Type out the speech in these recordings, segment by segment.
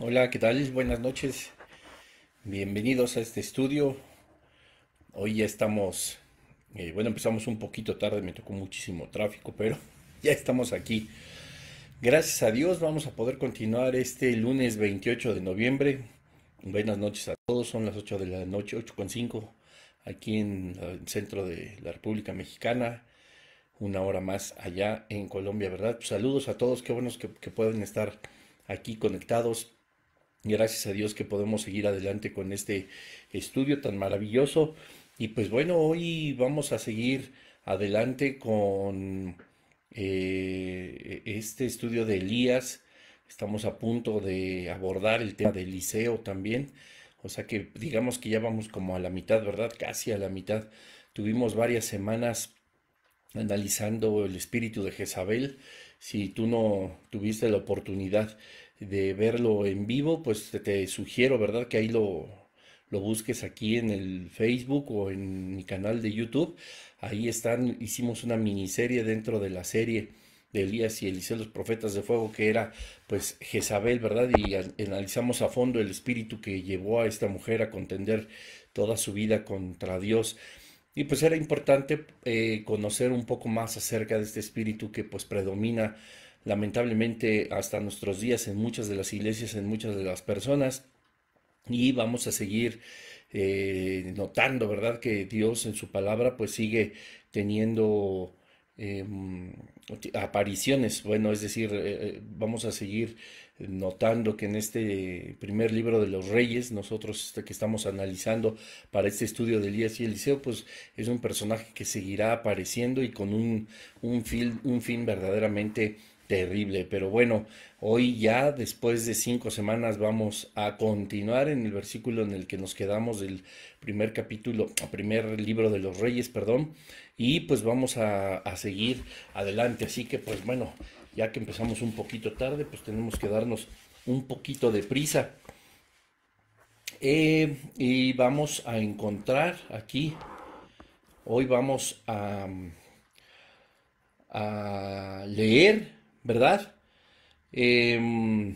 Hola, ¿qué tal? Buenas noches. Bienvenidos a este estudio. Hoy ya estamos, eh, bueno, empezamos un poquito tarde, me tocó muchísimo tráfico, pero ya estamos aquí. Gracias a Dios vamos a poder continuar este lunes 28 de noviembre. Buenas noches a todos, son las 8 de la noche, 8.5, aquí en el centro de la República Mexicana, una hora más allá en Colombia, ¿verdad? Saludos a todos, qué buenos que, que pueden estar aquí conectados. Gracias a Dios que podemos seguir adelante con este estudio tan maravilloso. Y pues bueno, hoy vamos a seguir adelante con eh, este estudio de Elías. Estamos a punto de abordar el tema de Eliseo también. O sea que digamos que ya vamos como a la mitad, ¿verdad? Casi a la mitad. Tuvimos varias semanas analizando el espíritu de Jezabel. Si tú no tuviste la oportunidad de verlo en vivo, pues te, sugiero, ¿verdad? Que ahí lo, lo busques aquí en el Facebook o en mi canal de YouTube. Ahí están, hicimos una miniserie dentro de la serie de Elías y Eliseo los profetas de fuego, que era pues Jezabel, ¿verdad? Y analizamos a fondo el espíritu que llevó a esta mujer a contender toda su vida contra Dios. Y pues era importante eh, conocer un poco más acerca de este espíritu que pues predomina lamentablemente hasta nuestros días en muchas de las iglesias, en muchas de las personas. Y vamos a seguir eh, notando, ¿verdad? Que Dios en su palabra pues sigue teniendo em, apariciones. Bueno, es decir, eh, eh, vamos a seguir notando que en este primer libro de los reyes, nosotros este, que estamos analizando para este estudio de Elías y Eliseo, pues es un personaje que seguirá apareciendo y con un, un, fin, un fin verdaderamente terrible. Pero bueno, hoy ya después de cinco semanas vamos a continuar en el versículo en el que nos quedamos del primer capítulo, primer libro de los reyes, perdón, y pues vamos a, seguir adelante. Así que pues bueno, ya que empezamos un poquito tarde, pues tenemos que darnos un poquito de prisa. Eh, y vamos a encontrar aquí, hoy vamos a, a leer ¿verdad? Em,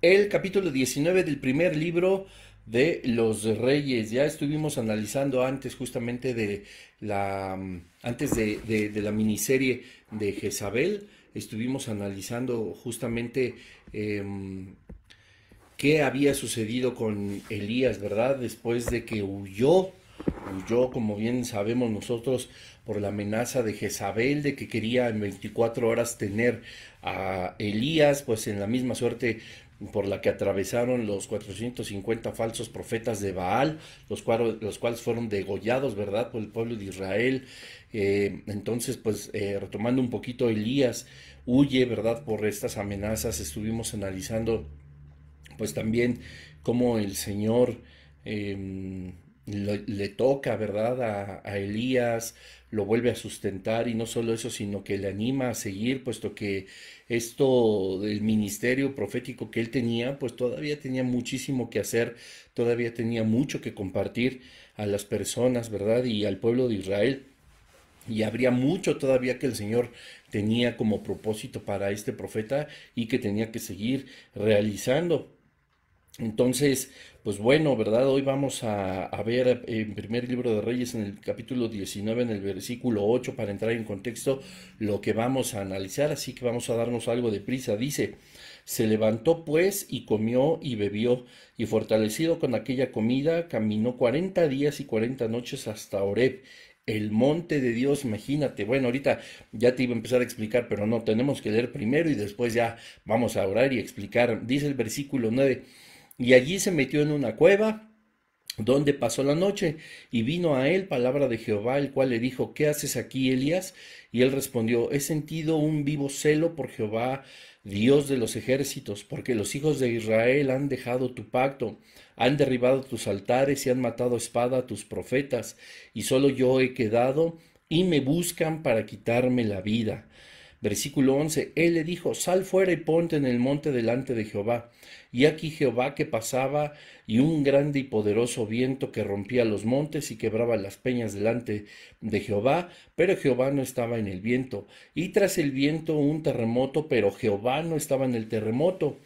el capítulo 19 del primer libro de los reyes. Ya estuvimos analizando antes justamente de la, antes de, la miniserie de Jezabel, estuvimos analizando justamente em, qué había sucedido con Elías, ¿verdad? Después de que huyó, huyó, como bien sabemos nosotros, por la amenaza de Jezabel de que quería en 24 horas tener a Elías, pues en la misma suerte por la que atravesaron los 450 falsos profetas de Baal, los, los cuales fueron degollados, ¿verdad?, por el pueblo de Israel. Eh, entonces, pues eh, retomando un poquito, Elías huye, ¿verdad?, por estas amenazas. Estuvimos analizando, pues también cómo el Señor... Le, toca, ¿verdad?, a, a, Elías, lo vuelve a sustentar y no solo eso, sino que le anima a seguir, puesto que esto del ministerio profético que él tenía, pues todavía tenía muchísimo que hacer, todavía tenía mucho que compartir a las personas, ¿verdad? Y al pueblo de Israel. Y habría mucho todavía que el Señor tenía como propósito para este profeta y que tenía que seguir realizando. Entonces, pues bueno, ¿verdad? Hoy vamos a, ver en primer libro de Reyes, en el capítulo 19, en el versículo 8, para entrar en contexto lo que vamos a analizar, así que vamos a darnos algo de prisa. Dice, se levantó pues y comió y bebió, y fortalecido con aquella comida, caminó cuarenta días y cuarenta noches hasta Oreb, el monte de Dios, imagínate. Bueno, ahorita ya te iba a empezar a explicar, pero no, tenemos que leer primero y después ya vamos a orar y explicar. Dice el versículo 9 y allí se metió en una cueva donde pasó la noche, y vino a él palabra de Jehová, el cual le dijo, ¿qué haces aquí, Elías? Y él respondió, he sentido un vivo celo por Jehová, Dios de los ejércitos, porque los hijos de Israel han dejado tu pacto, han derribado tus altares y han matado espada a tus profetas, y solo yo he quedado, y me buscan para quitarme la vida. Versículo 11. Él le dijo, sal fuera y ponte en el monte delante de Jehová. Y aquí Jehová que pasaba y un grande y poderoso viento que rompía los montes y quebraba las peñas delante de Jehová, pero Jehová no estaba en el viento. Y tras el viento un terremoto, pero Jehová no estaba en el terremoto.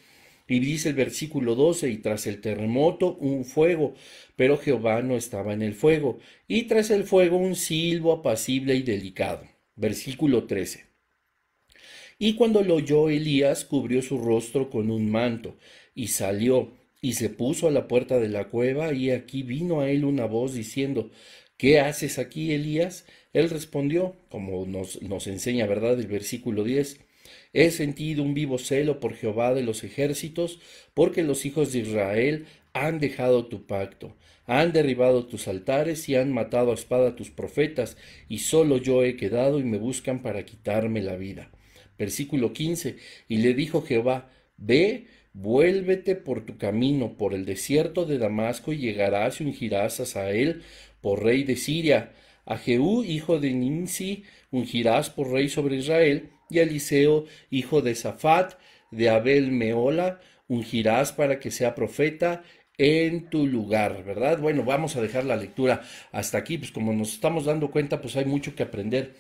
Y dice el versículo 12, y tras el terremoto un fuego, pero Jehová no estaba en el fuego, y tras el fuego un silbo apacible y delicado. Versículo 13. Y cuando lo oyó Elías, cubrió su rostro con un manto, y salió, y se puso a la puerta de la cueva, y aquí vino a él una voz diciendo, ¿Qué haces aquí, Elías? Él respondió, como nos, enseña, ¿verdad?, el versículo 10, He sentido un vivo celo por Jehová de los ejércitos, porque los hijos de Israel han dejado tu pacto, han derribado tus altares y han matado a espada tus profetas, y solo yo he quedado y me buscan para quitarme la vida. Versículo 15. Y le dijo Jehová, Ve, vuélvete por tu camino por el desierto de Damasco y llegarás y ungirás a Sael por rey de Siria. A Jehú, hijo de Nimsi, ungirás por rey sobre Israel, y a Eliseo, hijo de Safat, de Abel Meola, ungirás para que sea profeta en tu lugar, ¿verdad? Bueno, vamos a dejar la lectura hasta aquí, pues como nos estamos dando cuenta, pues hay mucho que aprender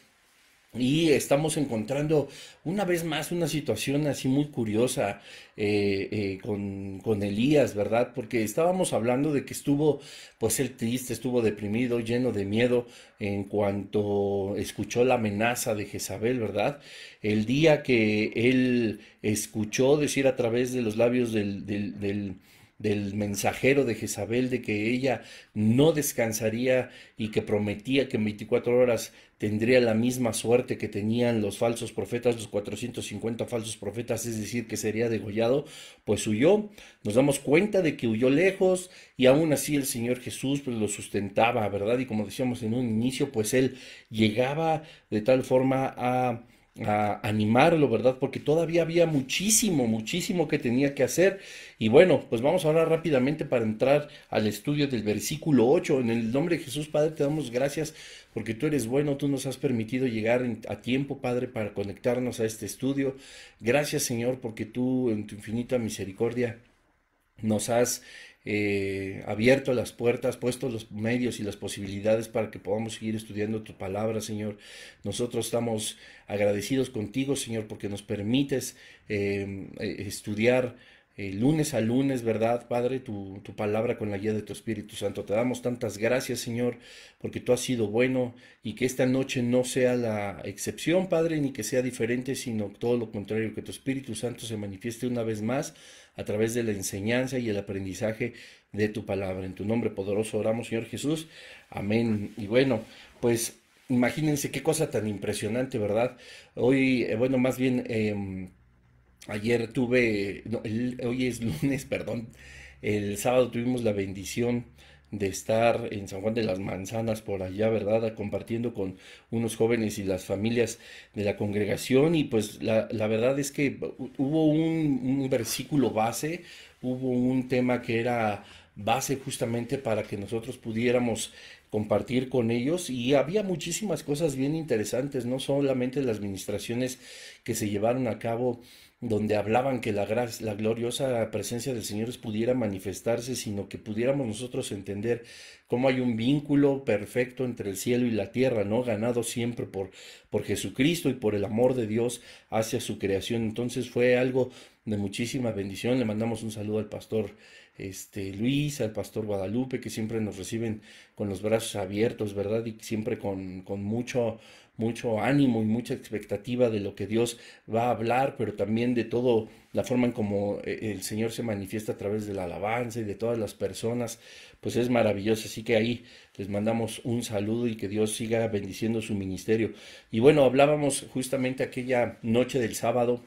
y estamos encontrando una vez más una situación así muy curiosa eh, eh, con, con, Elías, ¿verdad? Porque estábamos hablando de que estuvo, pues él triste, estuvo deprimido, lleno de miedo en cuanto escuchó la amenaza de Jezabel, ¿verdad? El día que él escuchó decir a través de los labios del, del del mensajero de Jezabel de que ella no descansaría y que prometía que en 24 horas tendría la misma suerte que tenían los falsos profetas, los 450 falsos profetas, es decir, que sería degollado, pues huyó. Nos damos cuenta de que huyó lejos y aún así el Señor Jesús pues, lo sustentaba, ¿verdad? Y como decíamos en un inicio, pues él llegaba de tal forma a a animarlo, ¿verdad? Porque todavía había muchísimo, muchísimo que tenía que hacer. Y bueno, pues vamos ahora rápidamente para entrar al estudio del versículo 8. En el nombre de Jesús, Padre, te damos gracias porque tú eres bueno, tú nos has permitido llegar a tiempo, Padre, para conectarnos a este estudio. Gracias, Señor, porque tú en tu infinita misericordia nos has eh, abierto las puertas, puesto los medios y las posibilidades para que podamos seguir estudiando tu palabra, Señor. Nosotros estamos agradecidos contigo, Señor, porque nos permites eh, eh, lunes a lunes, ¿verdad, Padre? Tu, tu, palabra con la guía de tu Espíritu Santo. Te damos tantas gracias, Señor, porque tú has sido bueno y que esta noche no sea la excepción, Padre, ni que sea diferente, sino todo lo contrario, que tu Espíritu Santo se manifieste una vez más a través de la enseñanza y el aprendizaje de tu palabra. En tu nombre poderoso oramos, Señor Jesús. Amén. Y bueno, pues imagínense qué cosa tan impresionante, ¿verdad? Hoy, eh, bueno, más bien, em, ayer tuve, hoy es lunes, perdón, el sábado tuvimos la bendición de estar en San Juan de las Manzanas por allá, ¿verdad? Compartiendo con unos jóvenes y las familias de la congregación. Y pues la, verdad es que hubo un, un, versículo base, hubo un tema que era base justamente para que nosotros pudiéramos compartir con ellos. Y había muchísimas cosas bien interesantes, no solamente las administraciones que se llevaron a cabo donde hablaban que la, la gloriosa presencia del Señor pudiera manifestarse, sino que pudiéramos nosotros entender cómo hay un vínculo perfecto entre el cielo y la tierra, ¿no? Ganado siempre por, por Jesucristo y por el amor de Dios hacia su creación. Entonces fue algo de muchísima bendición. Le mandamos un saludo al pastor este, Luis, al pastor Guadalupe, que siempre nos reciben con los brazos abiertos, ¿verdad? Y siempre con, con mucho mucho ánimo y mucha expectativa de lo que Dios va a hablar, pero también de todo la forma en como eh, el Señor se manifiesta a través de la alabanza y de todas las personas, pues es maravilloso. Así que ahí les mandamos un saludo y que Dios siga bendiciendo su ministerio. Y bueno, hablábamos justamente aquella noche del sábado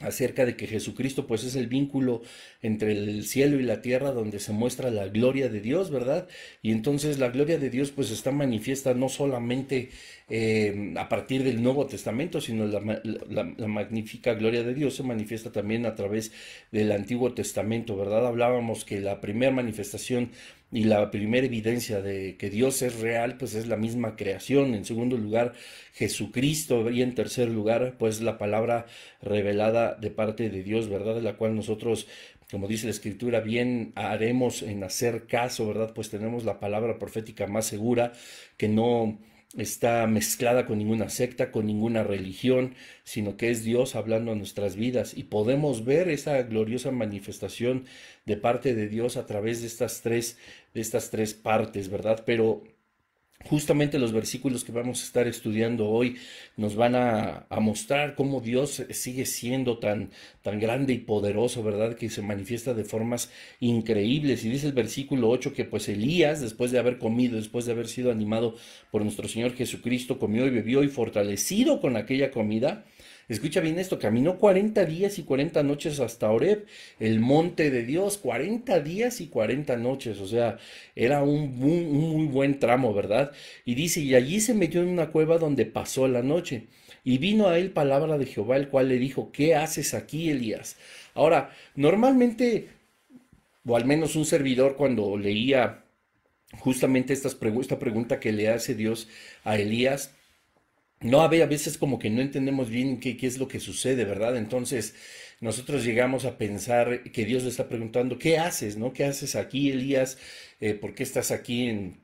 acerca de que Jesucristo pues es el vínculo entre el cielo y la tierra donde se muestra la gloria de Dios, ¿verdad? Y entonces la gloria de Dios pues está manifiesta no solamente eh, a partir del Nuevo Testamento, sino la, la, magnífica gloria de Dios se manifiesta también a través del Antiguo Testamento, ¿verdad? Hablábamos que la primera manifestación y la primera evidencia de que Dios es real, pues es la misma creación. En segundo lugar, Jesucristo. Y en tercer lugar, pues la palabra revelada de parte de Dios, ¿verdad? De la cual nosotros como dice la escritura, bien haremos en hacer caso, ¿verdad? Pues tenemos la palabra profética más segura que no está mezclada con ninguna secta, con ninguna religión, sino que es Dios hablando a nuestras vidas y podemos ver esa gloriosa manifestación de parte de Dios a través de estas tres de estas tres partes, ¿verdad? Pero Justamente los versículos que vamos a estar estudiando hoy nos van a, mostrar cómo Dios sigue siendo tan, tan grande y poderoso, ¿verdad? Que se manifiesta de formas increíbles. Y dice el versículo 8 que pues Elías, después de haber comido, después de haber sido animado por nuestro Señor Jesucristo, comió y bebió y fortalecido con aquella comida, Escucha bien esto, caminó 40 días y 40 noches hasta Oreb, el monte de Dios, 40 días y 40 noches, o sea, era un, muy buen tramo, ¿verdad? Y dice, y allí se metió en una cueva donde pasó la noche. Y vino a él palabra de Jehová, el cual le dijo, ¿qué haces aquí, Elías? Ahora, normalmente, o al menos un servidor cuando leía justamente esta pregunta que le hace Dios a Elías, no a veces como que no entendemos bien qué, es lo que sucede, ¿verdad? Entonces nosotros llegamos a pensar que Dios le está preguntando, ¿qué haces, no? ¿Qué haces aquí, Elías? Eh, ¿Por qué estás aquí en,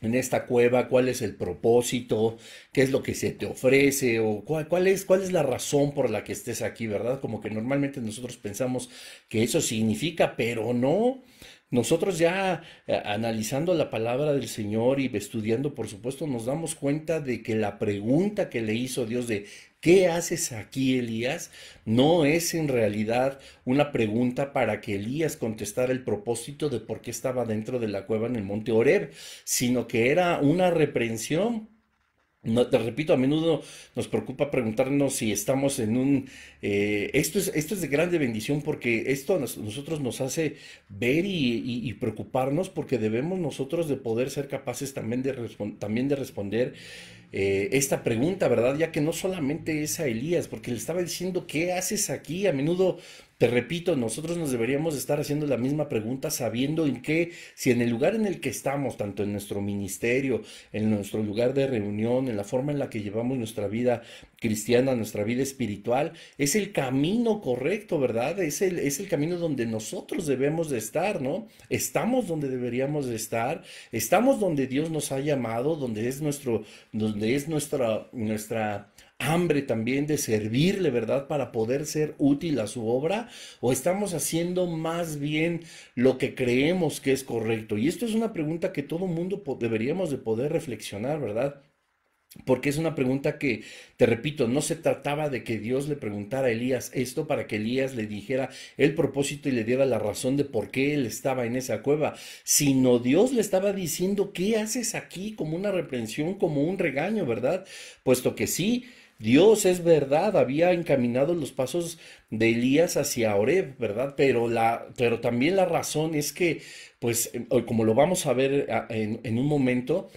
en esta cueva? ¿Cuál es el propósito? ¿Qué es lo que se te ofrece? ¿O cuál, cuál, es, cuál es la razón por la que estés aquí, verdad? Como que normalmente nosotros pensamos que eso significa, pero no. Nosotros ya eh, analizando la palabra del Señor y estudiando, por supuesto, nos damos cuenta de que la pregunta que le hizo Dios de ¿qué haces aquí, Elías? no es en realidad una pregunta para que Elías contestara el propósito de por qué estaba dentro de la cueva en el monte Oreb, sino que era una reprensión te repito, a menudo nos preocupa preguntarnos si estamos en un... Eh, esto, es, esto es de grande bendición porque esto a nosotros nos hace ver y, preocuparnos porque debemos nosotros de poder ser capaces también de, también de responder eh, esta pregunta, ¿verdad? Ya que no solamente es a Elías, porque le estaba diciendo, ¿qué haces aquí? A menudo te repito, nosotros nos deberíamos estar haciendo la misma pregunta sabiendo en qué, si en el lugar en el que estamos, tanto en nuestro ministerio, en nuestro lugar de reunión, en la forma en la que llevamos nuestra vida cristiana, nuestra vida espiritual, es el camino correcto, ¿verdad? Es el, es el camino donde nosotros debemos de estar, ¿no? Estamos donde deberíamos de estar, estamos donde Dios nos ha llamado, donde es nuestro, donde es nuestra, nuestra hambre también de servirle, ¿verdad? Para poder ser útil a su obra, o estamos haciendo más bien lo que creemos que es correcto. Y esto es una pregunta que todo mundo deberíamos de poder reflexionar, ¿verdad? Porque es una pregunta que, te repito, no se trataba de que Dios le preguntara a Elías esto para que Elías le dijera el propósito y le diera la razón de por qué él estaba en esa cueva, sino Dios le estaba diciendo, ¿qué haces aquí? Como una reprensión, como un regaño, ¿verdad? Puesto que sí, Dios es verdad, había encaminado los pasos de Elías hacia Oreb, ¿verdad? Pero, la, pero también la razón es que, pues, em, como lo vamos a ver en, un momento,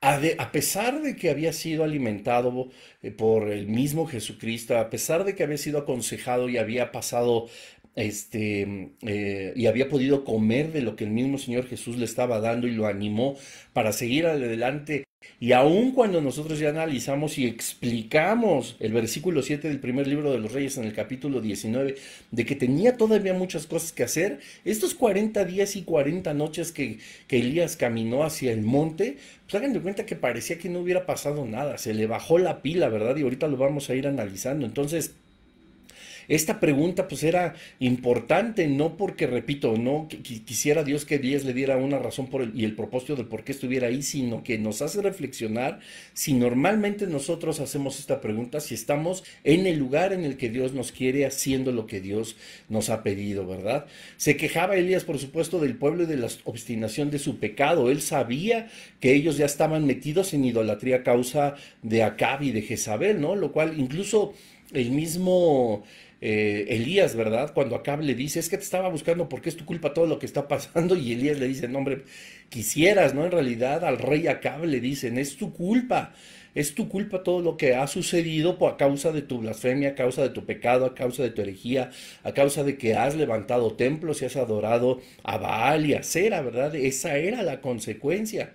a, a, pesar de que había sido alimentado eh, por el mismo Jesucristo, a pesar de que había sido aconsejado y había pasado este, eh, y había podido comer de lo que el mismo Señor Jesús le estaba dando y lo animó para seguir adelante y aun cuando nosotros ya analizamos y explicamos el versículo 7 del primer libro de los Reyes en el capítulo 19, de que tenía todavía muchas cosas que hacer, estos 40 días y 40 noches que, que Elías caminó hacia el monte, pues hagan de cuenta que parecía que no hubiera pasado nada, se le bajó la pila, ¿verdad? Y ahorita lo vamos a ir analizando. Entonces, esta pregunta pues era importante, no porque, repito, no quisiera Dios que Dios le diera una razón y el propósito de por qué estuviera ahí, sino que nos hace reflexionar si normalmente nosotros hacemos esta pregunta, si estamos en el lugar en el que Dios nos quiere haciendo lo que Dios nos ha pedido, ¿verdad? Se quejaba Elías, por supuesto, del pueblo y de la obstinación de su pecado. Él sabía que ellos ya estaban metidos en idolatría a causa de Acab y de Jezabel, ¿no? Lo cual incluso el mismo eh, Elías, ¿verdad? Cuando Acab le dice, es que te estaba buscando porque es tu culpa todo lo que está pasando, y Elías le dice, no hombre, quisieras, ¿no? En realidad al rey Acab le dicen, es tu culpa, es tu culpa todo lo que ha sucedido por, a causa de tu blasfemia, a causa de tu pecado, a causa de tu herejía, a causa de que has levantado templos y has adorado a Baal y a Cera, ¿verdad? Esa era la consecuencia.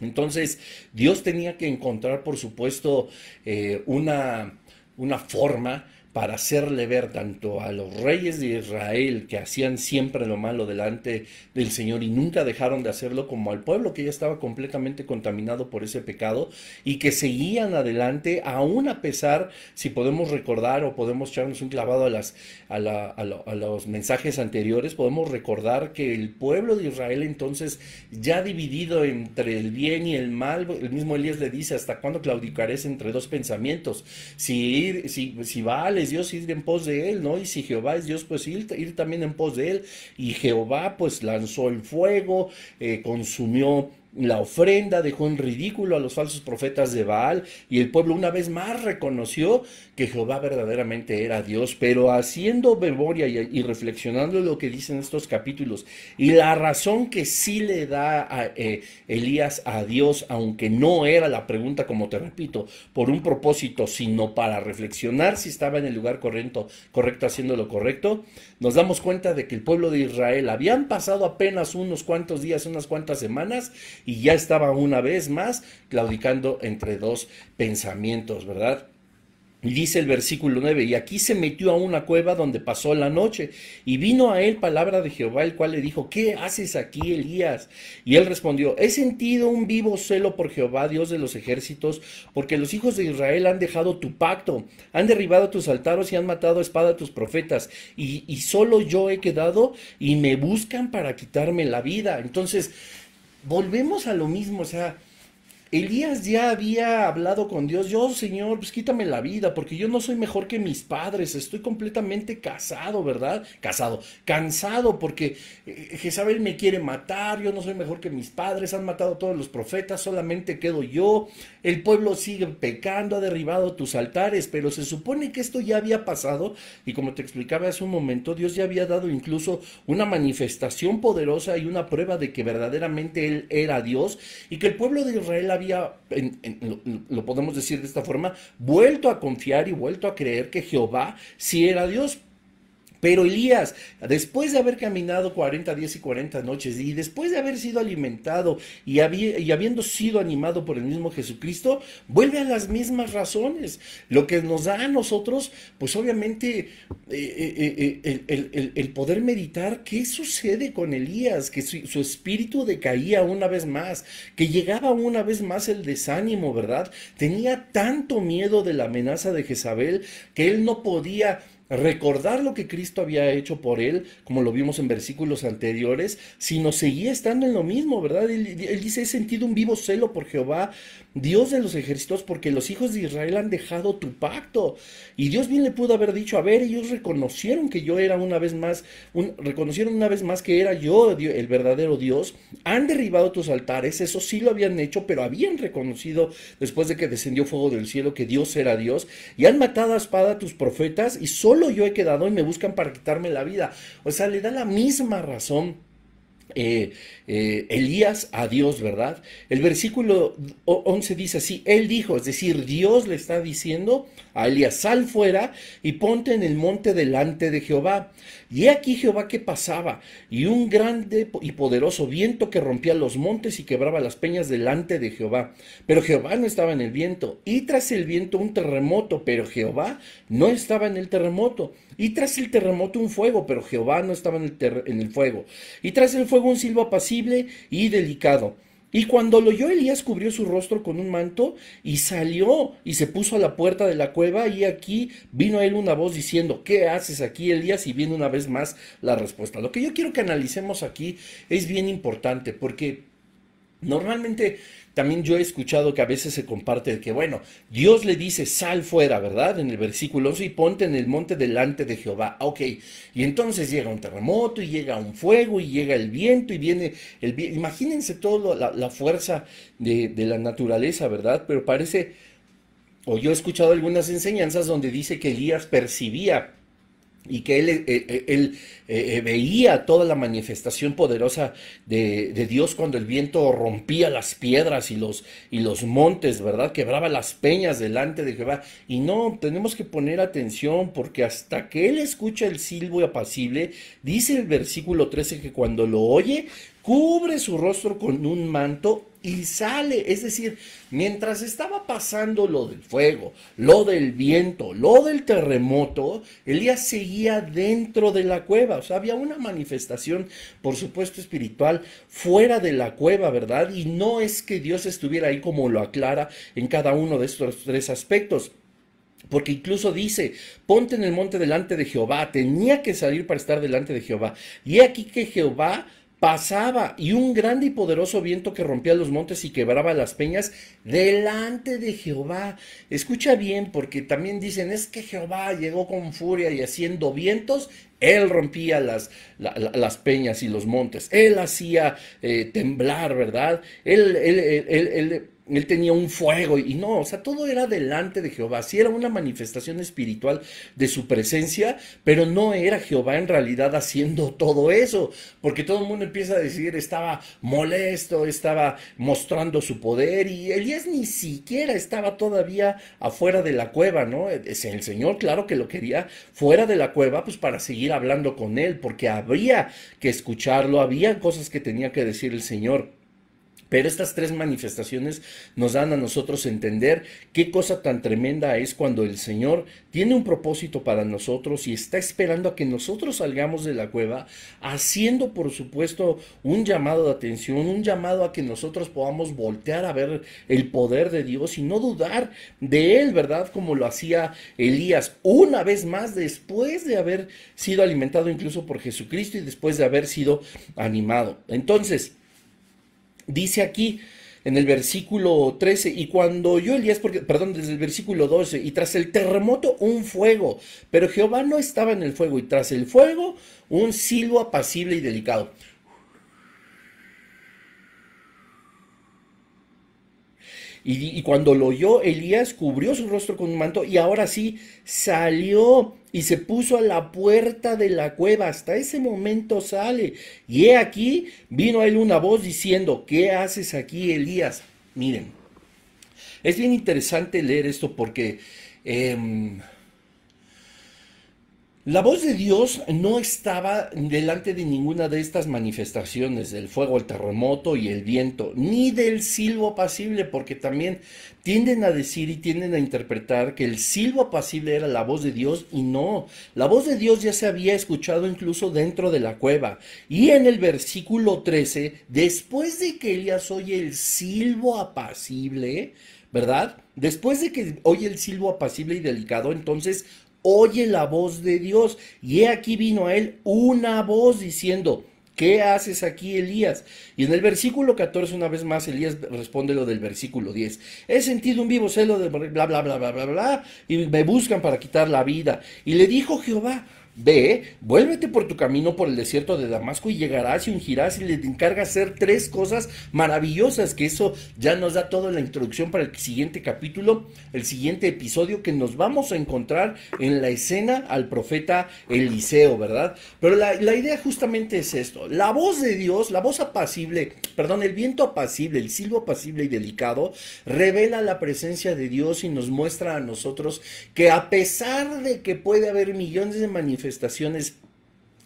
Entonces, Dios tenía que encontrar, por supuesto, eh, una, una forma para hacerle ver tanto a los reyes de Israel que hacían siempre lo malo delante del Señor y nunca dejaron de hacerlo, como al pueblo que ya estaba completamente contaminado por ese pecado y que seguían adelante aún a pesar, si podemos recordar o podemos echarnos un clavado a, las, a, a los mensajes anteriores, podemos recordar que el pueblo de Israel entonces ya dividido entre el bien y el mal, el mismo Elías le dice, ¿hasta cuándo claudicares entre dos pensamientos? Si, si, si vale Dios, ir en pos de él, ¿no? Y si Jehová es Dios, pues ir, ir también en pos de él. Y Jehová pues lanzó el fuego, eh, consumió la ofrenda, dejó en ridículo a los falsos profetas de Baal y el pueblo una vez más reconoció que Jehová verdaderamente era Dios, pero haciendo memoria y, reflexionando lo que dicen estos capítulos y la razón que sí le da eh, Elías a Dios, aunque no era la pregunta, como te repito, por un propósito, sino para reflexionar si estaba en el lugar correcto, correcto haciendo lo correcto, nos damos cuenta de que el pueblo de Israel habían pasado apenas unos cuantos días, unas cuantas semanas, y ya estaba una vez más claudicando entre dos pensamientos, ¿verdad? Dice el versículo 9, y aquí se metió a una cueva donde pasó la noche, y vino a él palabra de Jehová, el cual le dijo, ¿qué haces aquí, Elías? Y él respondió, he sentido un vivo celo por Jehová, Dios de los ejércitos, porque los hijos de Israel han dejado tu pacto, han derribado tus altares y han matado a espada a tus profetas, y, y solo yo he quedado, y me buscan para quitarme la vida. Entonces, volvemos a lo mismo, o sea, Elías ya había hablado con Dios, yo Señor, pues quítame la vida, porque yo no soy mejor que mis padres, estoy completamente casado, ¿verdad? Casado, cansado, porque eh, Jezabel me quiere matar, yo no soy mejor que mis padres, han matado a todos los profetas, solamente quedo yo, el pueblo sigue pecando, ha derribado tus altares, pero se supone que esto ya había pasado, y como te explicaba hace un momento, Dios ya había dado incluso una manifestación poderosa y una prueba de que verdaderamente Él era Dios, y que el pueblo de Israel había, lo, podemos decir de esta forma, vuelto a confiar y vuelto a creer que Jehová sí era Dios. Pero Elías, después de haber caminado 40 días y 40 noches y después de haber sido alimentado y, habiendo sido animado por el mismo Jesucristo, vuelve a las mismas razones. Lo que nos da a nosotros, pues obviamente, eh, eh, eh, el, poder meditar qué sucede con Elías, que su, su espíritu decaía una vez más, que llegaba una vez más el desánimo, ¿verdad? Tenía tanto miedo de la amenaza de Jezabel que él no podía recordar lo que Cristo había hecho por él, como lo vimos en versículos anteriores, sino seguía estando en lo mismo, ¿verdad? Él, dice, he sentido un vivo celo por Jehová, Dios de los ejércitos, porque los hijos de Israel han dejado tu pacto. Y Dios bien le pudo haber dicho, a ver, ellos reconocieron que yo era una vez más, reconocieron una vez más que era yo el verdadero Dios, han derribado tus altares, eso sí lo habían hecho, pero habían reconocido después de que descendió fuego del cielo que Dios era Dios, y han matado a espada a tus profetas, y solo yo he quedado y me buscan para quitarme la vida. O sea, le da la misma razón eh, eh, Elías a Dios, ¿verdad? El versículo 11 dice así, él dijo, es decir, Dios le está diciendo a Elías, sal fuera y ponte en el monte delante de Jehová. Y he aquí Jehová que pasaba, y un grande y poderoso viento que rompía los montes y quebraba las peñas delante de Jehová. Pero Jehová no estaba en el viento, y tras el viento un terremoto, pero Jehová no estaba en el terremoto. Y tras el terremoto un fuego, pero Jehová no estaba en el, fuego. Y tras el fuego un silbo apacible y delicado. Y cuando lo oyó Elías cubrió su rostro con un manto y salió y se puso a la puerta de la cueva y aquí vino a él una voz diciendo, ¿qué haces aquí Elías? Y viene una vez más la respuesta. Lo que yo quiero que analicemos aquí es bien importante porque normalmente también yo he escuchado que a veces se comparte que, bueno, Dios le dice, sal fuera, ¿verdad? En el versículo 11, y ponte en el monte delante de Jehová. Ok, y entonces llega un terremoto, y llega un fuego, y llega el viento, y viene el viento. Imagínense toda la, fuerza de, de la naturaleza, ¿verdad? Pero parece o yo he escuchado algunas enseñanzas donde dice que Elías percibía y que él, eh, eh, él, eh, veía toda la manifestación poderosa de, de, Dios cuando el viento rompía las piedras y los, y los montes, ¿verdad? Quebraba las peñas delante de Jehová. Y no, tenemos que poner atención porque hasta que él escucha el silbo apacible, dice el versículo 13 que cuando lo oye, cubre su rostro con un manto y sale. Es decir, mientras estaba pasando lo del fuego, lo del viento, lo del terremoto, Elías seguía dentro de la cueva. O sea, había una manifestación, por supuesto, espiritual fuera de la cueva, ¿verdad? Y no es que Dios estuviera ahí como lo aclara en cada uno de estos tres aspectos. Porque incluso dice, ponte en el monte delante de Jehová, tenía que salir para estar delante de Jehová. Y aquí que Jehová pasaba y un grande y poderoso viento que rompía los montes y quebraba las peñas delante de Jehová. Escucha bien porque también dicen es que Jehová llegó con furia y haciendo vientos, él rompía las, las peñas y los montes, él hacía eh, temblar, ¿verdad? él, él, él él tenía un fuego y no, o sea, todo era delante de Jehová. Sí era una manifestación espiritual de su presencia, pero no era Jehová en realidad haciendo todo eso, porque todo el mundo empieza a decir, estaba molesto, estaba mostrando su poder y Elías ni siquiera estaba todavía afuera de la cueva, ¿no? El Señor, claro que lo quería fuera de la cueva, pues para seguir hablando con él, porque habría que escucharlo, había cosas que tenía que decir el Señor. Pero estas tres manifestaciones nos dan a nosotros entender qué cosa tan tremenda es cuando el Señor tiene un propósito para nosotros y está esperando a que nosotros salgamos de la cueva, haciendo por supuesto un llamado de atención, un llamado a que nosotros podamos voltear a ver el poder de Dios y no dudar de Él, ¿verdad? Como lo hacía Elías una vez más después de haber sido alimentado incluso por Jesucristo y después de haber sido animado. Entonces, Dice aquí en el versículo 13, y cuando yo Elías, porque, perdón, desde el versículo 12, y tras el terremoto un fuego, pero Jehová no estaba en el fuego, y tras el fuego un silbo apacible y delicado. Y, cuando lo oyó, Elías cubrió su rostro con un manto y ahora sí salió y se puso a la puerta de la cueva. Hasta ese momento sale. Y he aquí, vino a él una voz diciendo, ¿qué haces aquí, Elías? Miren, es bien interesante leer esto porque... Em, la voz de Dios no estaba delante de ninguna de estas manifestaciones, del fuego, el terremoto y el viento, ni del silbo apacible, porque también tienden a decir y tienden a interpretar que el silbo apacible era la voz de Dios y no, la voz de Dios ya se había escuchado incluso dentro de la cueva. Y en el versículo 13, después de que Elías oye el silbo apacible, ¿verdad? Después de que oye el silbo apacible y delicado, entonces oye la voz de Dios. Y he aquí vino a él una voz diciendo, ¿qué haces aquí, Elías? Y en el versículo 14, una vez más, Elías responde lo del versículo 10. He sentido un vivo celo de bla, bla, bla, bla, bla, bla, y me buscan para quitar la vida. Y le dijo Jehová, Ve, vuélvete por tu camino por el desierto de Damasco y llegarás y ungirás y le encarga hacer tres cosas maravillosas, que eso ya nos da toda la introducción para el siguiente capítulo, el siguiente episodio que nos vamos a encontrar en la escena al profeta Eliseo, ¿verdad? Pero la, la idea justamente es esto, la voz de Dios, la voz apacible, perdón, el viento apacible, el silbo apacible y delicado, revela la presencia de Dios y nos muestra a nosotros que a pesar de que puede haber millones de manifestaciones, manifestaciones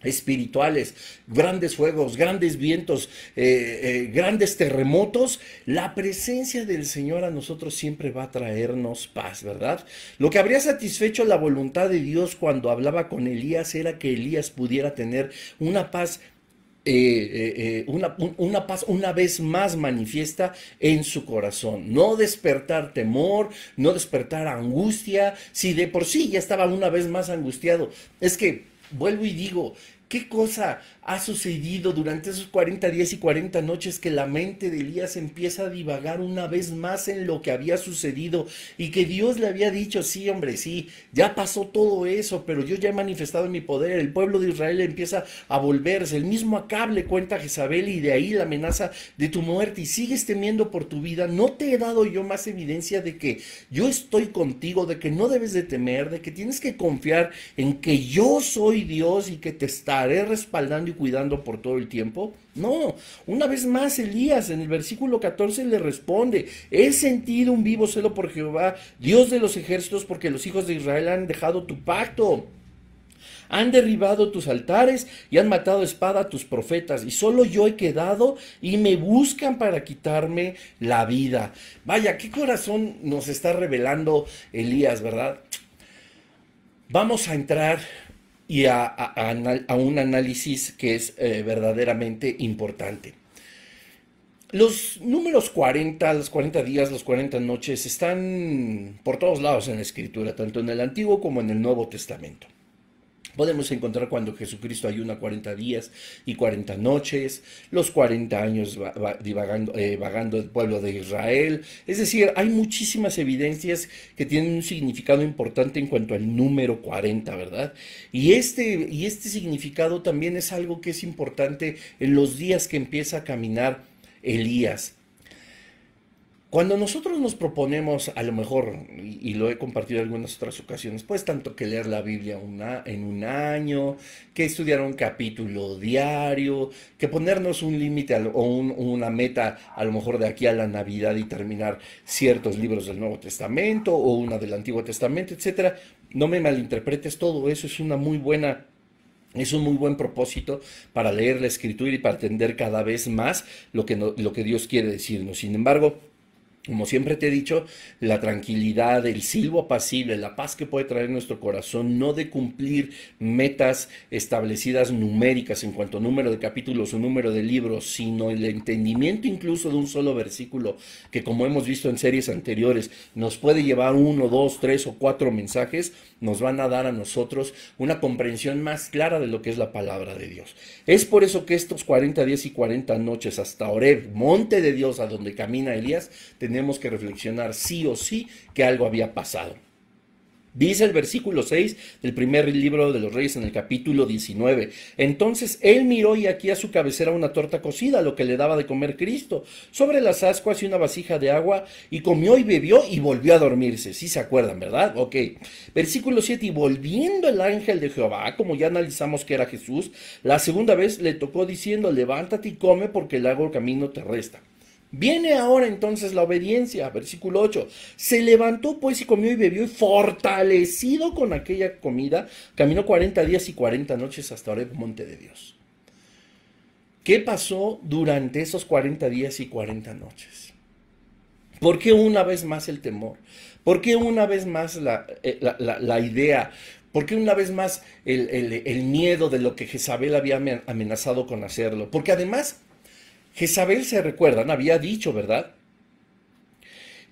espirituales, grandes fuegos, grandes vientos, eh, eh, grandes terremotos, la presencia del Señor a nosotros siempre va a traernos paz, ¿verdad? Lo que habría satisfecho la voluntad de Dios cuando hablaba con Elías era que Elías pudiera tener una paz eh, una, una, paz una vez más manifiesta en su corazón. No despertar temor, no despertar angustia, si de por sí ya estaba una vez más angustiado. Es que, vuelvo y digo, ¿Qué cosa ha sucedido durante esos 40 días y 40 noches que la mente de Elías empieza a divagar una vez más en lo que había sucedido y que Dios le había dicho, sí, hombre, sí, ya pasó todo eso, pero yo ya he manifestado mi poder, el pueblo de Israel empieza a volverse, el mismo Acab le cuenta a Jezabel y de ahí la amenaza de tu muerte y sigues temiendo por tu vida, no te he dado yo más evidencia de que yo estoy contigo, de que no debes de temer, de que tienes que confiar en que yo soy Dios y que te estaré respaldando cuidando por todo el tiempo? No, una vez más Elías en el versículo 14 le responde, he sentido un vivo celo por Jehová, Dios de los ejércitos, porque los hijos de Israel han dejado tu pacto. Han derribado tus altares y han matado espada a tus profetas, y solo yo he quedado y me buscan para quitarme la vida. Vaya, qué corazón nos está revelando Elías, ¿verdad? Vamos a entrar y a, un análisis que es eh, verdaderamente importante. Los números 40, los 40 días, los 40 noches están por todos lados en la escritura, tanto en el Antiguo como en el Nuevo Testamento. Podemos encontrar cuando Jesucristo ayuna 40 días y 40 noches, los 40 años divagando, eh, vagando el pueblo de Israel. Es decir, hay muchísimas evidencias que tienen un significado importante en cuanto al número 40, ¿verdad? Y este, y este significado también es algo que es importante en los días que empieza a caminar Elías. Cuando nosotros nos proponemos, a lo mejor, y, lo he compartido en algunas otras ocasiones, pues tanto que leer la Biblia en un año, que estudiar un capítulo diario, que ponernos un límite o una meta, a lo mejor de aquí a la Navidad y terminar ciertos libros del Nuevo Testamento o una del Antiguo Testamento, etcétera. No me malinterpretes, todo eso es una muy buena es un muy buen propósito para leer la escritura y para entender cada vez más lo que Dios quiere decirnos. Sin embargo, como siempre te he dicho, la tranquilidad, el silbo apacible, la paz que puede traer nuestro corazón, no de cumplir metas establecidas numéricas en cuanto a número de capítulos o número de libros, sino el entendimiento incluso de un solo versículo, que como hemos visto en series anteriores, nos puede llevar uno, dos, tres o cuatro mensajes, nos van a dar a nosotros una comprensión más clara de lo que es la palabra de Dios. Es por eso que estos 40 días y 40 noches hasta Oreb, monte de Dios a donde camina Elías, que reflexionar sí o sí que algo había pasado. Dice el versículo 6 del primer libro de los Reyes en el capítulo 19. Entonces él miró y aquí a su cabecera una torta cocida, lo que le daba de comer Cristo, sobre las ascuas y una vasija de agua, y comió y bebió y volvió a dormirse. Si se acuerdan, ¿verdad? Ok. Versículo 7. Y volviendo el ángel de Jehová, como ya analizamos que era Jesús, la segunda vez le tocó diciendo, levántate y come porque el largo camino te resta. Viene ahora entonces la obediencia, versículo 8. Se levantó pues y comió y bebió y fortalecido con aquella comida, caminó 40 días y 40 noches hasta Oreb, monte de Dios. ¿Qué pasó durante esos 40 días y 40 noches? ¿Por qué una vez más el temor? ¿Por qué una vez más la, eh, idea? ¿Por qué una vez más el, el miedo de lo que Jezabel había amenazado con hacerlo? Porque además Jezabel, se recuerdan, había dicho, ¿verdad?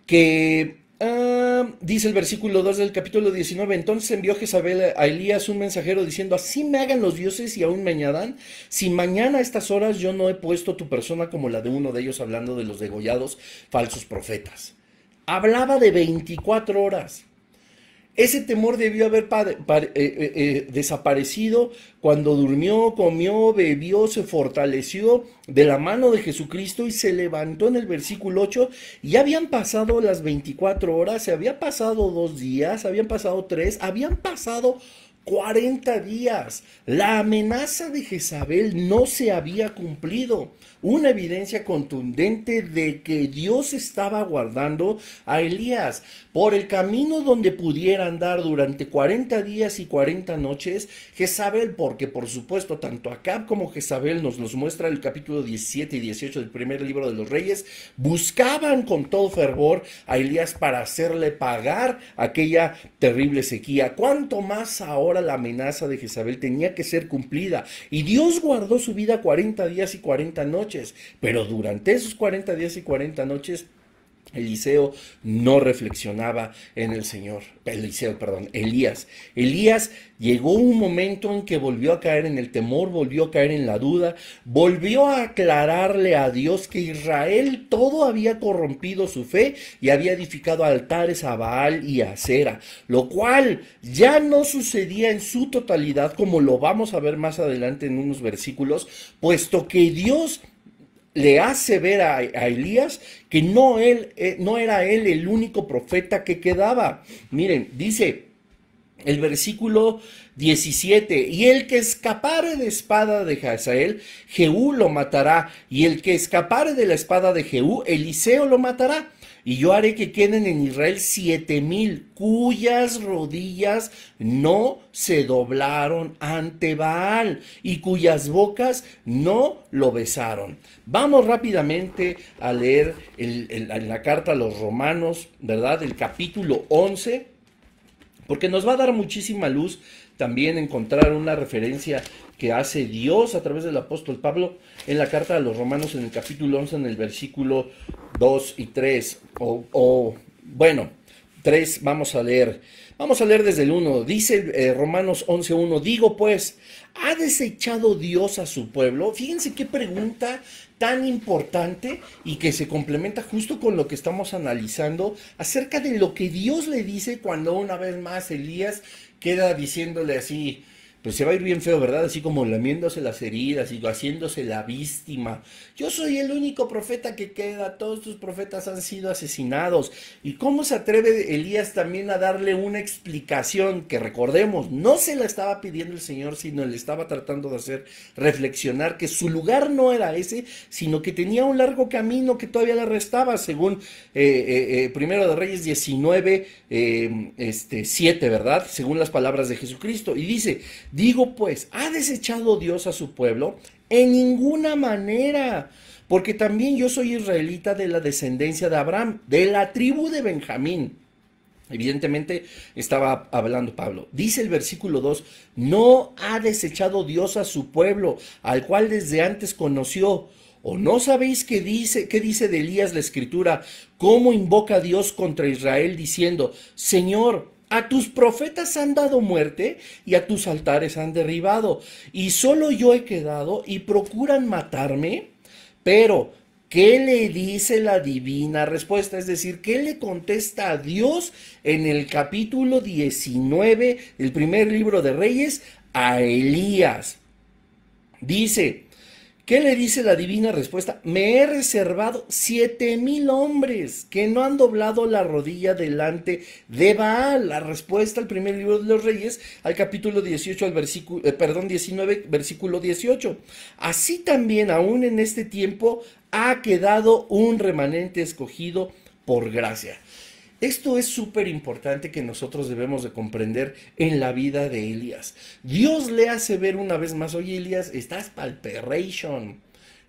Que, ah, dice el versículo 2 del capítulo 19, entonces envió Jezabel a Elías un mensajero diciendo, así me hagan los dioses y aún me añadan, si mañana a estas horas yo no he puesto tu persona como la de uno de ellos hablando de los degollados falsos profetas. Hablaba de 24 horas. Ese temor debió haber eh, eh, eh, desaparecido cuando durmió, comió, bebió, se fortaleció de la mano de Jesucristo y se levantó en el versículo 8. Ya habían pasado las 24 horas, se había pasado dos días, habían pasado tres, habían pasado 40 días. La amenaza de Jezabel no se había cumplido una evidencia contundente de que Dios estaba guardando a Elías por el camino donde pudiera andar durante 40 días y 40 noches Jezabel, porque por supuesto tanto Acab como Jezabel nos los muestra el capítulo 17 y 18 del primer libro de los reyes, buscaban con todo fervor a Elías para hacerle pagar aquella terrible sequía. ¿Cuánto más ahora la amenaza de Jezabel tenía que ser cumplida? Y Dios guardó su vida 40 días y 40 noches pero durante esos 40 días y 40 noches Eliseo no reflexionaba en el Señor. Eliseo, perdón, Elías. Elías llegó un momento en que volvió a caer en el temor, volvió a caer en la duda, volvió a aclararle a Dios que Israel todo había corrompido su fe y había edificado altares a Baal y a Cera, lo cual ya no sucedía en su totalidad como lo vamos a ver más adelante en unos versículos, puesto que Dios le hace ver a, Elías que no, él, eh, no era él el único profeta que quedaba. Miren, dice el versículo 17, y el que escapare de espada de Hazael, Jehú lo matará, y el que escapare de la espada de Jehú, Eliseo lo matará. Y yo haré que queden en Israel siete mil cuyas rodillas no se doblaron ante Baal y cuyas bocas no lo besaron. Vamos rápidamente a leer en la carta a los romanos, ¿verdad? El capítulo 11, porque nos va a dar muchísima luz también encontrar una referencia que hace Dios a través del apóstol Pablo en la carta a los romanos en el capítulo 11, en el versículo 2 y 3. O, bueno, 3 vamos a leer. Vamos a leer desde el 1. Dice eh, Romanos 11.1, digo pues, ¿ha desechado Dios a su pueblo? Fíjense qué pregunta tan importante y que se complementa justo con lo que estamos analizando acerca de lo que Dios le dice cuando una vez más Elías queda diciéndole así, pues se va a ir bien feo, ¿verdad? Así como lamiéndose las heridas y haciéndose la víctima. Yo soy el único profeta que queda, todos tus profetas han sido asesinados. ¿Y cómo se atreve Elías también a darle una explicación que recordemos, no se la estaba pidiendo el Señor, sino le estaba tratando de hacer reflexionar que su lugar no era ese, sino que tenía un largo camino que todavía le restaba, según eh, eh, eh, Primero de Reyes 19, este, 7, ¿verdad? Según las palabras de Jesucristo. Y dice, Digo pues, ¿ha desechado Dios a su pueblo? En ninguna manera, porque también yo soy israelita de la descendencia de Abraham, de la tribu de Benjamín. Evidentemente estaba hablando Pablo. Dice el versículo 2, no ha desechado Dios a su pueblo, al cual desde antes conoció. ¿O no sabéis qué dice, qué dice de Elías la escritura? ¿Cómo invoca a Dios contra Israel diciendo, Señor, a tus profetas han dado muerte y a tus altares han derribado. Y solo yo he quedado y procuran matarme. Pero, ¿qué le dice la divina respuesta? Es decir, ¿qué le contesta a Dios en el capítulo 19 del primer libro de Reyes a Elías? Dice, ¿Qué le dice la divina respuesta? Me he reservado siete mil hombres que no han doblado la rodilla delante de Baal. La respuesta al primer libro de los Reyes, al capítulo 18, al versículo, eh, perdón, 19, versículo 18. Así también, aún en este tiempo, ha quedado un remanente escogido por gracia. Esto es súper importante que nosotros debemos de comprender en la vida de Elías. Dios le hace ver una vez más, oye Elías, estás palperation.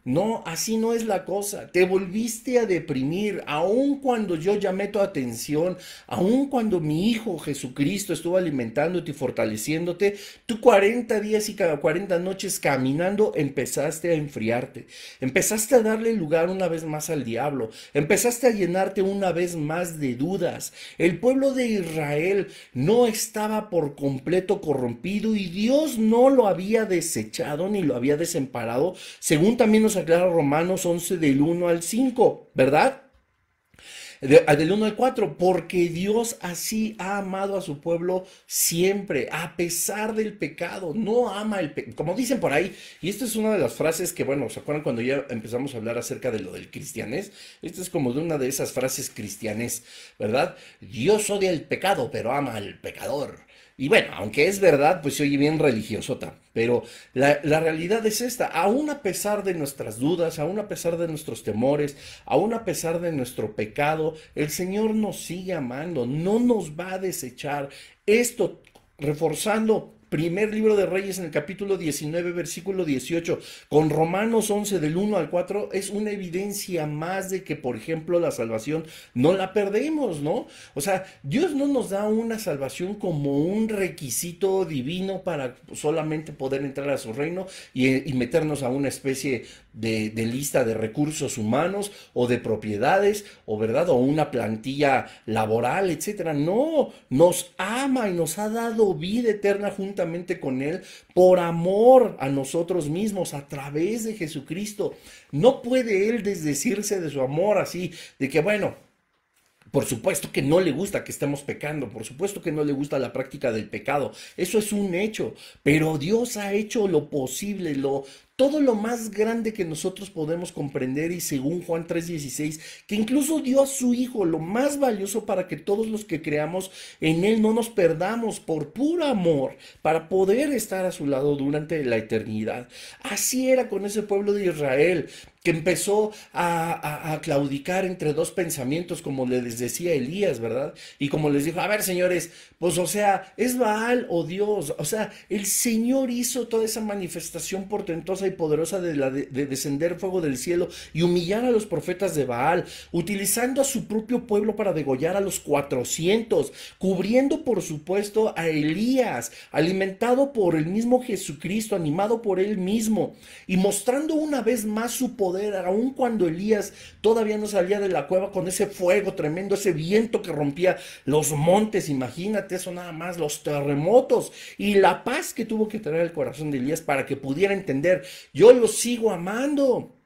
No, así no es la cosa. Te volviste a deprimir, aun cuando yo llamé tu atención, aun cuando mi Hijo Jesucristo estuvo alimentándote y fortaleciéndote, tú 40 días y cada 40 noches caminando empezaste a enfriarte. Empezaste a darle lugar una vez más al diablo. Empezaste a llenarte una vez más de dudas. El pueblo de Israel no estaba por completo corrompido y Dios no lo había desechado ni lo había desemparado, según también nos aclara Romanos 11 del 1 al 5, ¿verdad? Ah, del 1 al 4, porque Dios así ha amado a su pueblo siempre, a pesar del pecado, no ama el pecado, como dicen por ahí, y esta es una de las frases que, bueno, ¿se acuerdan cuando ya empezamos a hablar acerca de lo del cristianés? Esta es como de una de esas frases cristianes, ¿verdad? Dios odia el pecado, pero ama al pecador. Y bueno, aunque es verdad, pues se oye bien religiosota, pero la, realidad es esta, aún a pesar de nuestras dudas, aún a pesar de nuestros temores, aún a pesar de nuestro pecado, el Señor nos sigue amando, no nos va a desechar. Esto reforzando Primer libro de Reyes en el capítulo 19, versículo 18, con Romanos 11 del 1 al 4, es una evidencia más de que, por ejemplo, la salvación no la perdemos, ¿no? O sea, Dios no nos da una salvación como un requisito divino para solamente poder entrar a su reino y, y meternos a una especie de, lista de recursos humanos o de propiedades o verdad o una plantilla laboral, etcétera. No, nos ama y nos ha dado vida eterna juntamente con él por amor a nosotros mismos a través de Jesucristo. No puede él desdecirse de su amor así, de que bueno, por supuesto que no le gusta que estemos pecando, por supuesto que no le gusta la práctica del pecado, eso es un hecho, pero Dios ha hecho lo posible, lo todo lo más grande que nosotros podemos comprender y según Juan 3:16, que incluso dio a su Hijo lo más valioso para que todos los que creamos en Él no nos perdamos por puro amor, para poder estar a su lado durante la eternidad. Así era con ese pueblo de Israel que empezó a, claudicar entre dos pensamientos, como les decía Elías, ¿verdad? Y como les dijo, a ver, señores, pues o sea, ¿es Baal o Dios? O sea, el Señor hizo toda esa manifestación portentosa y poderosa de, la, de, descender fuego del cielo y humillar a los profetas de Baal, utilizando a su propio pueblo para degollar a los 400, cubriendo por supuesto a Elías, alimentado por el mismo Jesucristo, animado por él mismo, y mostrando una vez más su poder aun cuando Elías todavía no salía de la cueva con ese fuego tremendo, ese viento que rompía los montes, imagínate eso nada más, los terremotos y la paz que tuvo que tener el corazón de Elías para que pudiera entender, yo lo sigo amando.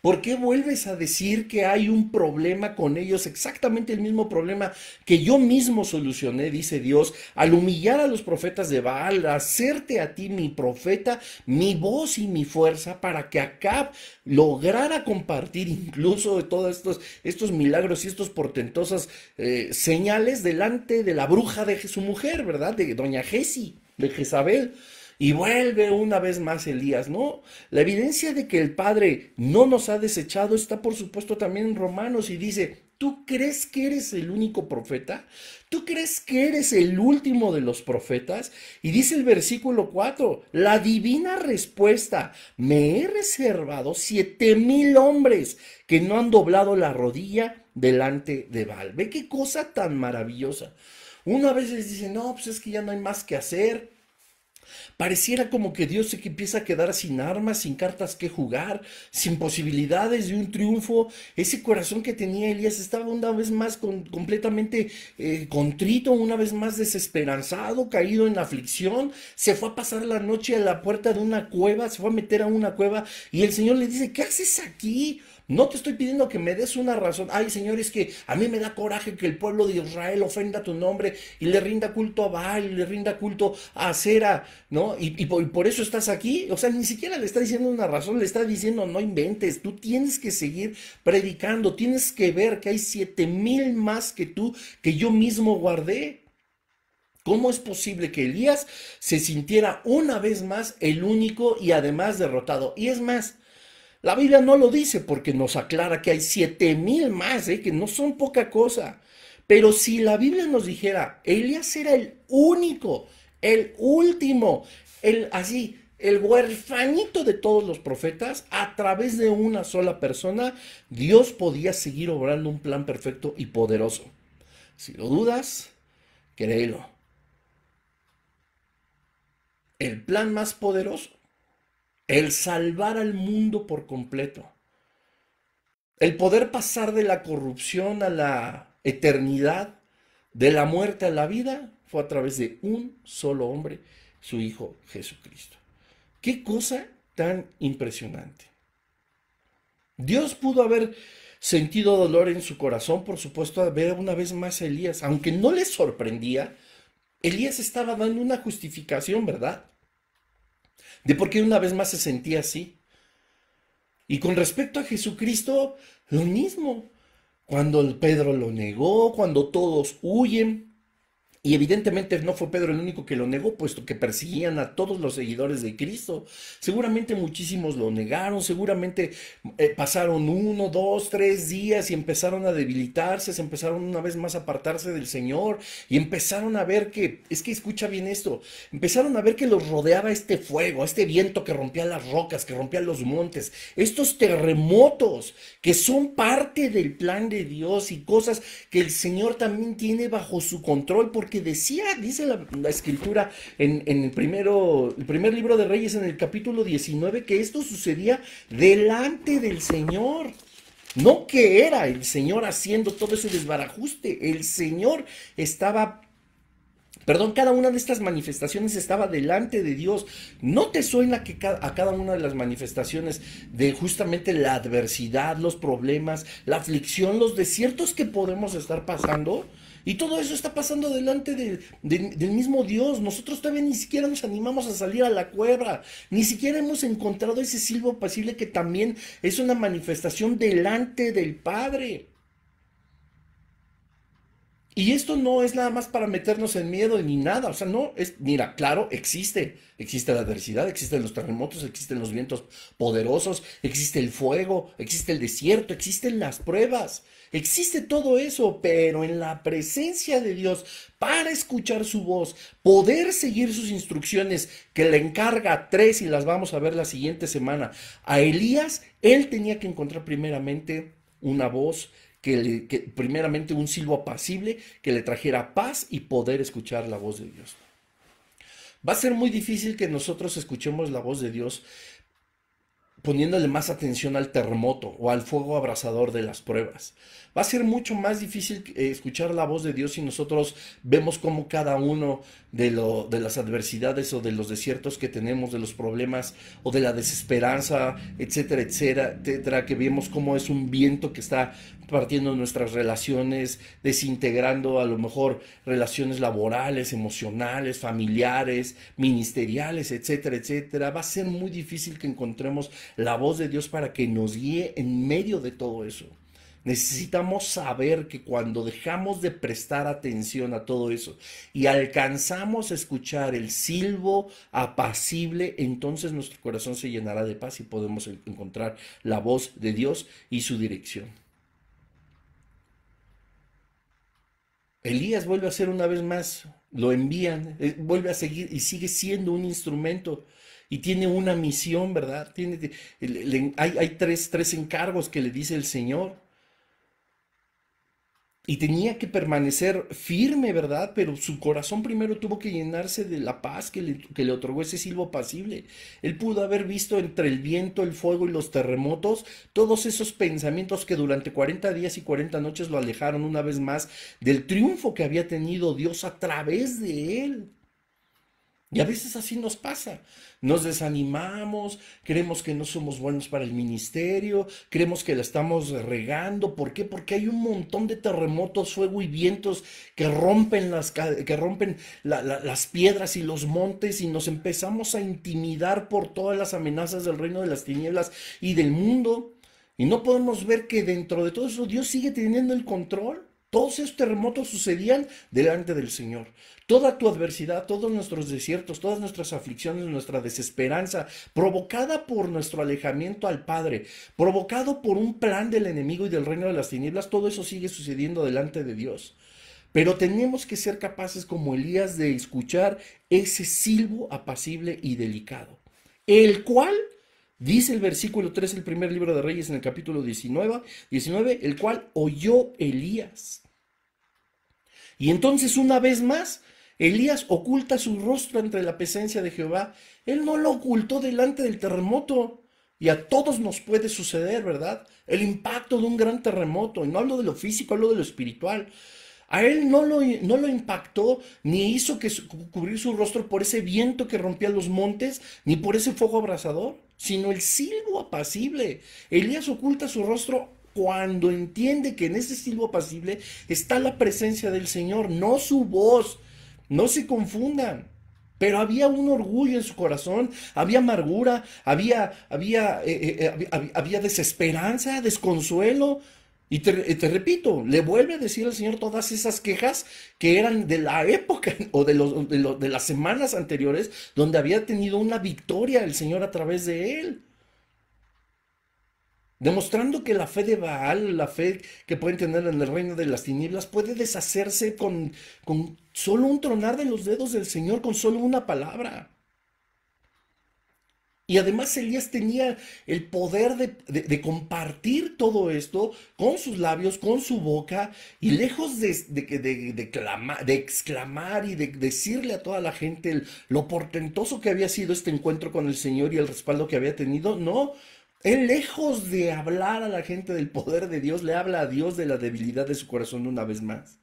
¿Por qué vuelves a decir que hay un problema con ellos? Exactamente el mismo problema que yo mismo solucioné, dice Dios, al humillar a los profetas de Baal, hacerte a ti mi profeta, mi voz y mi fuerza, para que Acab lograra compartir incluso todos estos, estos milagros y estos portentosas eh, señales delante de la bruja de su mujer, ¿verdad? De doña Jesi, de Jezabel. Y vuelve una vez más Elías, ¿no? La evidencia de que el Padre no nos ha desechado está por supuesto también en Romanos y dice, ¿tú crees que eres el único profeta? ¿Tú crees que eres el último de los profetas? Y dice el versículo 4, la divina respuesta, me he reservado siete mil hombres que no han doblado la rodilla delante de Baal. Ve qué cosa tan maravillosa. Una vez les dice, no, pues es que ya no hay más que hacer Pareciera como que Dios se empieza a quedar sin armas, sin cartas que jugar, sin posibilidades de un triunfo. Ese corazón que tenía Elías estaba una vez más completamente eh, contrito, una vez más desesperanzado, caído en aflicción. Se fue a pasar la noche a la puerta de una cueva, se fue a meter a una cueva y el Señor le dice, ¿qué haces aquí? No te estoy pidiendo que me des una razón. Ay, Señor, es que a mí me da coraje que el pueblo de Israel ofenda tu nombre y le rinda culto a Baal y le rinda culto a Cera, ¿no? Y, por, eso estás aquí. O sea, ni siquiera le está diciendo una razón, le está diciendo no inventes. Tú tienes que seguir predicando, tienes que ver que hay siete mil más que tú que yo mismo guardé. ¿Cómo es posible que Elías se sintiera una vez más el único y además derrotado? Y es más, la Biblia no lo dice porque nos aclara que hay siete mil más, ¿eh? que no son poca cosa. Pero si la Biblia nos dijera, Elías era el único, el último, el así, el huerfanito de todos los profetas, a través de una sola persona, Dios podía seguir obrando un plan perfecto y poderoso. Si lo dudas, créelo. El plan más poderoso el salvar al mundo por completo, el poder pasar de la corrupción a la eternidad, de la muerte a la vida, fue a través de un solo hombre, su Hijo Jesucristo. Qué cosa tan impresionante. Dios pudo haber sentido dolor en su corazón, por supuesto, a ver una vez más a Elías, aunque no le sorprendía, Elías estaba dando una justificación, ¿verdad? De por qué una vez más se sentía así. Y con respecto a Jesucristo, lo mismo. Cuando Pedro lo negó, cuando todos huyen, y evidentemente no fue Pedro el único que lo negó, puesto que persiguían a todos los seguidores de Cristo. Seguramente muchísimos lo negaron, seguramente eh, pasaron uno, dos, tres días y empezaron a debilitarse, se empezaron una vez más a apartarse del Señor y empezaron a ver que, es que escucha bien esto, empezaron a ver que los rodeaba este fuego, este viento que rompía las rocas, que rompía los montes, estos terremotos que son parte del plan de Dios y cosas que el Señor también tiene bajo su control, porque decía, dice la, escritura en, el, primero, el primer libro de Reyes, en el capítulo 19, que esto sucedía delante del Señor. No que era el Señor haciendo todo ese desbarajuste, el Señor estaba Perdón, cada una de estas manifestaciones estaba delante de Dios. ¿No te suena que a cada una de las manifestaciones de justamente la adversidad, los problemas, la aflicción, los desiertos que podemos estar pasando? Y todo eso está pasando delante del mismo Dios. Nosotros todavía ni siquiera nos animamos a salir a la cueva. Ni siquiera hemos encontrado ese silbo pasible que también es una manifestación delante del Padre. Y esto no es nada más para meternos en miedo ni nada, o sea, no, es, mira, claro, existe, existe la adversidad, existen los terremotos, existen los vientos poderosos, existe el fuego, existe el desierto, existen las pruebas, existe todo eso, pero en la presencia de Dios, para escuchar su voz, poder seguir sus instrucciones que le encarga tres y las vamos a ver la siguiente semana a Elías, él tenía que encontrar primeramente una voz que, primeramente un silbo apacible que le trajera paz y poder escuchar la voz de Dios. Va a ser muy difícil que nosotros escuchemos la voz de Dios poniéndole más atención al terremoto o al fuego abrasador de las pruebas. Va a ser mucho más difícil eh, escuchar la voz de Dios si nosotros vemos cómo cada uno de, lo, de las adversidades o de los desiertos que tenemos, de los problemas o de la desesperanza, etcétera, etcétera, etcétera, que vemos cómo es un viento que está partiendo nuestras relaciones, desintegrando a lo mejor relaciones laborales, emocionales, familiares, ministeriales, etcétera, etcétera. Va a ser muy difícil que encontremos la voz de Dios para que nos guíe en medio de todo eso. Necesitamos saber que cuando dejamos de prestar atención a todo eso y alcanzamos a escuchar el silbo apacible, entonces nuestro corazón se llenará de paz y podemos encontrar la voz de Dios y su dirección. Elías vuelve a ser una vez más, lo envían, eh, vuelve a seguir y sigue siendo un instrumento y tiene una misión, ¿verdad? Tiene, hay, hay tres, tres encargos que le dice el Señor. Y tenía que permanecer firme, ¿verdad? Pero su corazón primero tuvo que llenarse de la paz que le, otorgó ese silbo apacible. Él pudo haber visto entre el viento, el fuego y los terremotos todos esos pensamientos que durante 40 días y 40 noches lo alejaron una vez más del triunfo que había tenido Dios a través de él. Y a veces así nos pasa. Nos desanimamos, creemos que no somos buenos para el ministerio, creemos que la estamos regando. ¿Por qué? Porque hay un montón de terremotos, fuego y vientos que rompen las, que rompen las piedras y los montes y nos empezamos a intimidar por todas las amenazas del reino de las tinieblas y del mundo. Y no podemos ver que dentro de todo eso Dios sigue teniendo el control. Todos esos terremotos sucedían delante del Señor. Toda tu adversidad, todos nuestros desiertos, todas nuestras aflicciones, nuestra desesperanza, provocada por nuestro alejamiento al Padre, provocado por un plan del enemigo y del reino de las tinieblas, todo eso sigue sucediendo delante de Dios. Pero tenemos que ser capaces como Elías de escuchar ese silbo apacible y delicado, el cual Dice el versículo 3, el primer libro de Reyes en el capítulo 19, 19, el cual oyó Elías. Y entonces una vez más, Elías oculta su rostro entre la presencia de Jehová. Él no lo ocultó delante del terremoto. Y a todos nos puede suceder, ¿verdad? El impacto de un gran terremoto. Y no hablo de lo físico, hablo de lo espiritual. A él no lo, no lo impactó, ni hizo que cubrir su rostro por ese viento que rompía los montes, ni por ese fuego abrasador, sino el silbo apacible. Elías oculta su rostro cuando entiende que en ese silbo apacible está la presencia del Señor, no su voz. No se confundan. Pero había un orgullo en su corazón, había amargura, había, había, eh, eh, eh, había desesperanza, desconsuelo, y te, repito, le vuelve a decir al Señor todas esas quejas que eran de la época o de, los, de, de, las semanas anteriores donde había tenido una victoria el Señor a través de él. Demostrando que la fe de Baal, la fe que pueden tener en el reino de las tinieblas, puede deshacerse con, con solo un tronar de los dedos del Señor, con solo una palabra. Y además Elías tenía el poder de, compartir todo esto con sus labios, con su boca, y lejos de, de exclamar y de decirle a toda la gente lo portentoso que había sido este encuentro con el Señor y el respaldo que había tenido, no. Él lejos de hablar a la gente del poder de Dios, le habla a Dios de la debilidad de su corazón una vez más.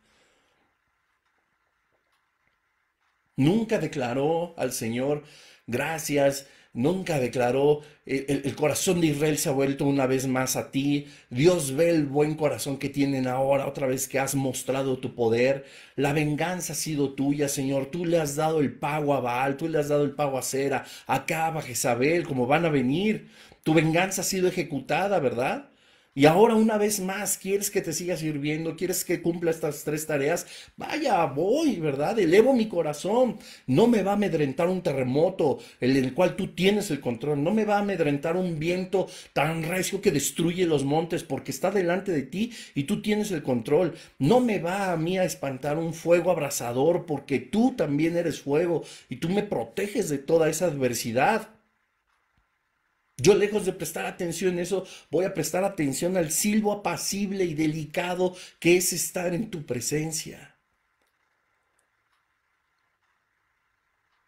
Nunca declaró al Señor, gracias, nunca declaró, el, corazón de Israel se ha vuelto una vez más a ti, Dios ve el buen corazón que tienen ahora, otra vez que has mostrado tu poder, la venganza ha sido tuya, Señor, tú le has dado el pago a Baal, tú le has dado el pago a Cera, a Caba, a Jezabel, como van a venir, tu venganza ha sido ejecutada, ¿verdad? Y ahora una vez más, ¿quieres que te siga sirviendo? ¿Quieres que cumpla estas tres tareas? Vaya, voy, ¿verdad? Elevo mi corazón. No me va a amedrentar un terremoto en el cual tú tienes el control. No me va a amedrentar un viento tan recio que destruye los montes porque está delante de ti y tú tienes el control. No me va a mí a espantar un fuego abrasador porque tú también eres fuego y tú me proteges de toda esa adversidad. Yo lejos de prestar atención en eso, voy a prestar atención al silbo apacible y delicado que es estar en tu presencia.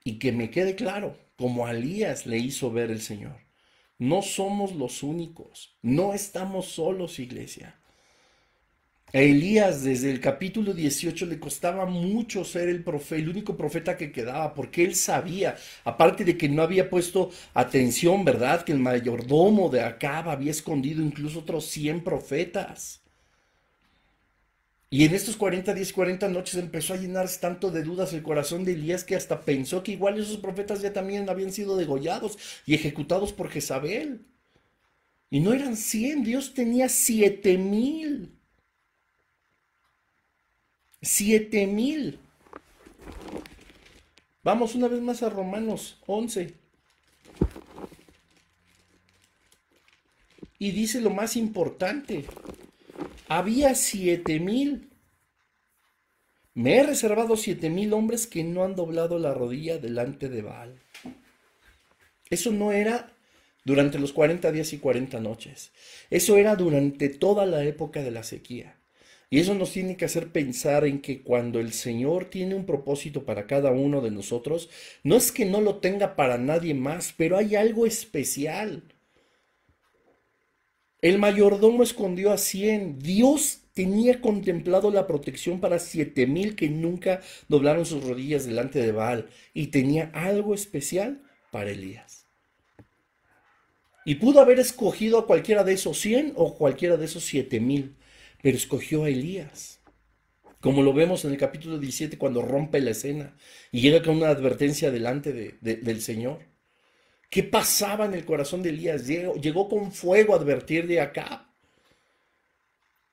Y que me quede claro, como a le hizo ver el Señor, no somos los únicos, no estamos solos, iglesia. A Elías desde el capítulo 18 le costaba mucho ser el profeta, el único profeta que quedaba, porque él sabía, aparte de que no había puesto atención, ¿verdad? Que el mayordomo de Acab había escondido incluso otros 100 profetas. Y en estos 40 días, 40 noches empezó a llenarse tanto de dudas el corazón de Elías que hasta pensó que igual esos profetas ya también habían sido degollados y ejecutados por Jezabel. Y no eran 100, Dios tenía 7 mil. Siete mil. Vamos una vez más a Romanos 11. Y dice lo más importante. Había siete mil. Me he reservado siete mil hombres que no han doblado la rodilla delante de Baal. Eso no era durante los 40 días y 40 noches. Eso era durante toda la época de la sequía. Y eso nos tiene que hacer pensar en que cuando el Señor tiene un propósito para cada uno de nosotros, no es que no lo tenga para nadie más, pero hay algo especial. El mayordomo escondió a cien. Dios tenía contemplado la protección para siete mil que nunca doblaron sus rodillas delante de Baal. Y tenía algo especial para Elías. Y pudo haber escogido a cualquiera de esos cien o cualquiera de esos siete mil pero escogió a Elías. Como lo vemos en el capítulo 17 cuando rompe la escena y llega con una advertencia delante del Señor. ¿Qué pasaba en el corazón de Elías? Llegó, llegó con fuego a advertir de acá.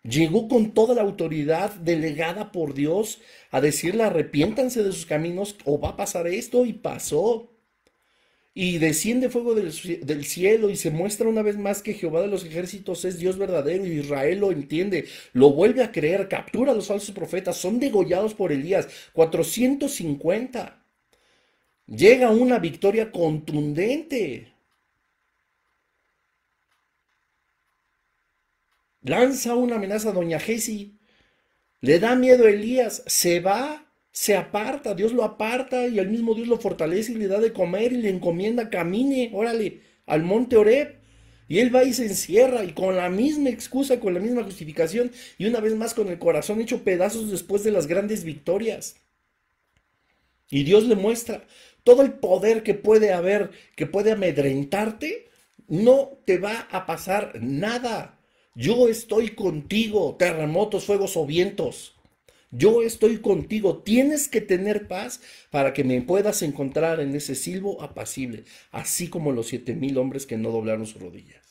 Llegó con toda la autoridad delegada por Dios a decirle arrepiéntanse de sus caminos o va a pasar esto y pasó y desciende fuego del, cielo y se muestra una vez más que Jehová de los ejércitos es Dios verdadero y Israel lo entiende, lo vuelve a creer, captura a los falsos profetas, son degollados por Elías, 450. Llega una victoria contundente. Lanza una amenaza a Doña Jesi. Le da miedo a Elías, se va se aparta, Dios lo aparta y al mismo Dios lo fortalece y le da de comer y le encomienda, camine, órale, al monte Oreb. Y él va y se encierra y con la misma excusa, con la misma justificación y una vez más con el corazón hecho pedazos después de las grandes victorias. Y Dios le muestra todo el poder que puede haber, que puede amedrentarte, no te va a pasar nada. Yo estoy contigo, terremotos, fuegos o vientos. Yo estoy contigo. Tienes que tener paz para que me puedas encontrar en ese silbo apacible, así como los siete mil hombres que no doblaron sus rodillas.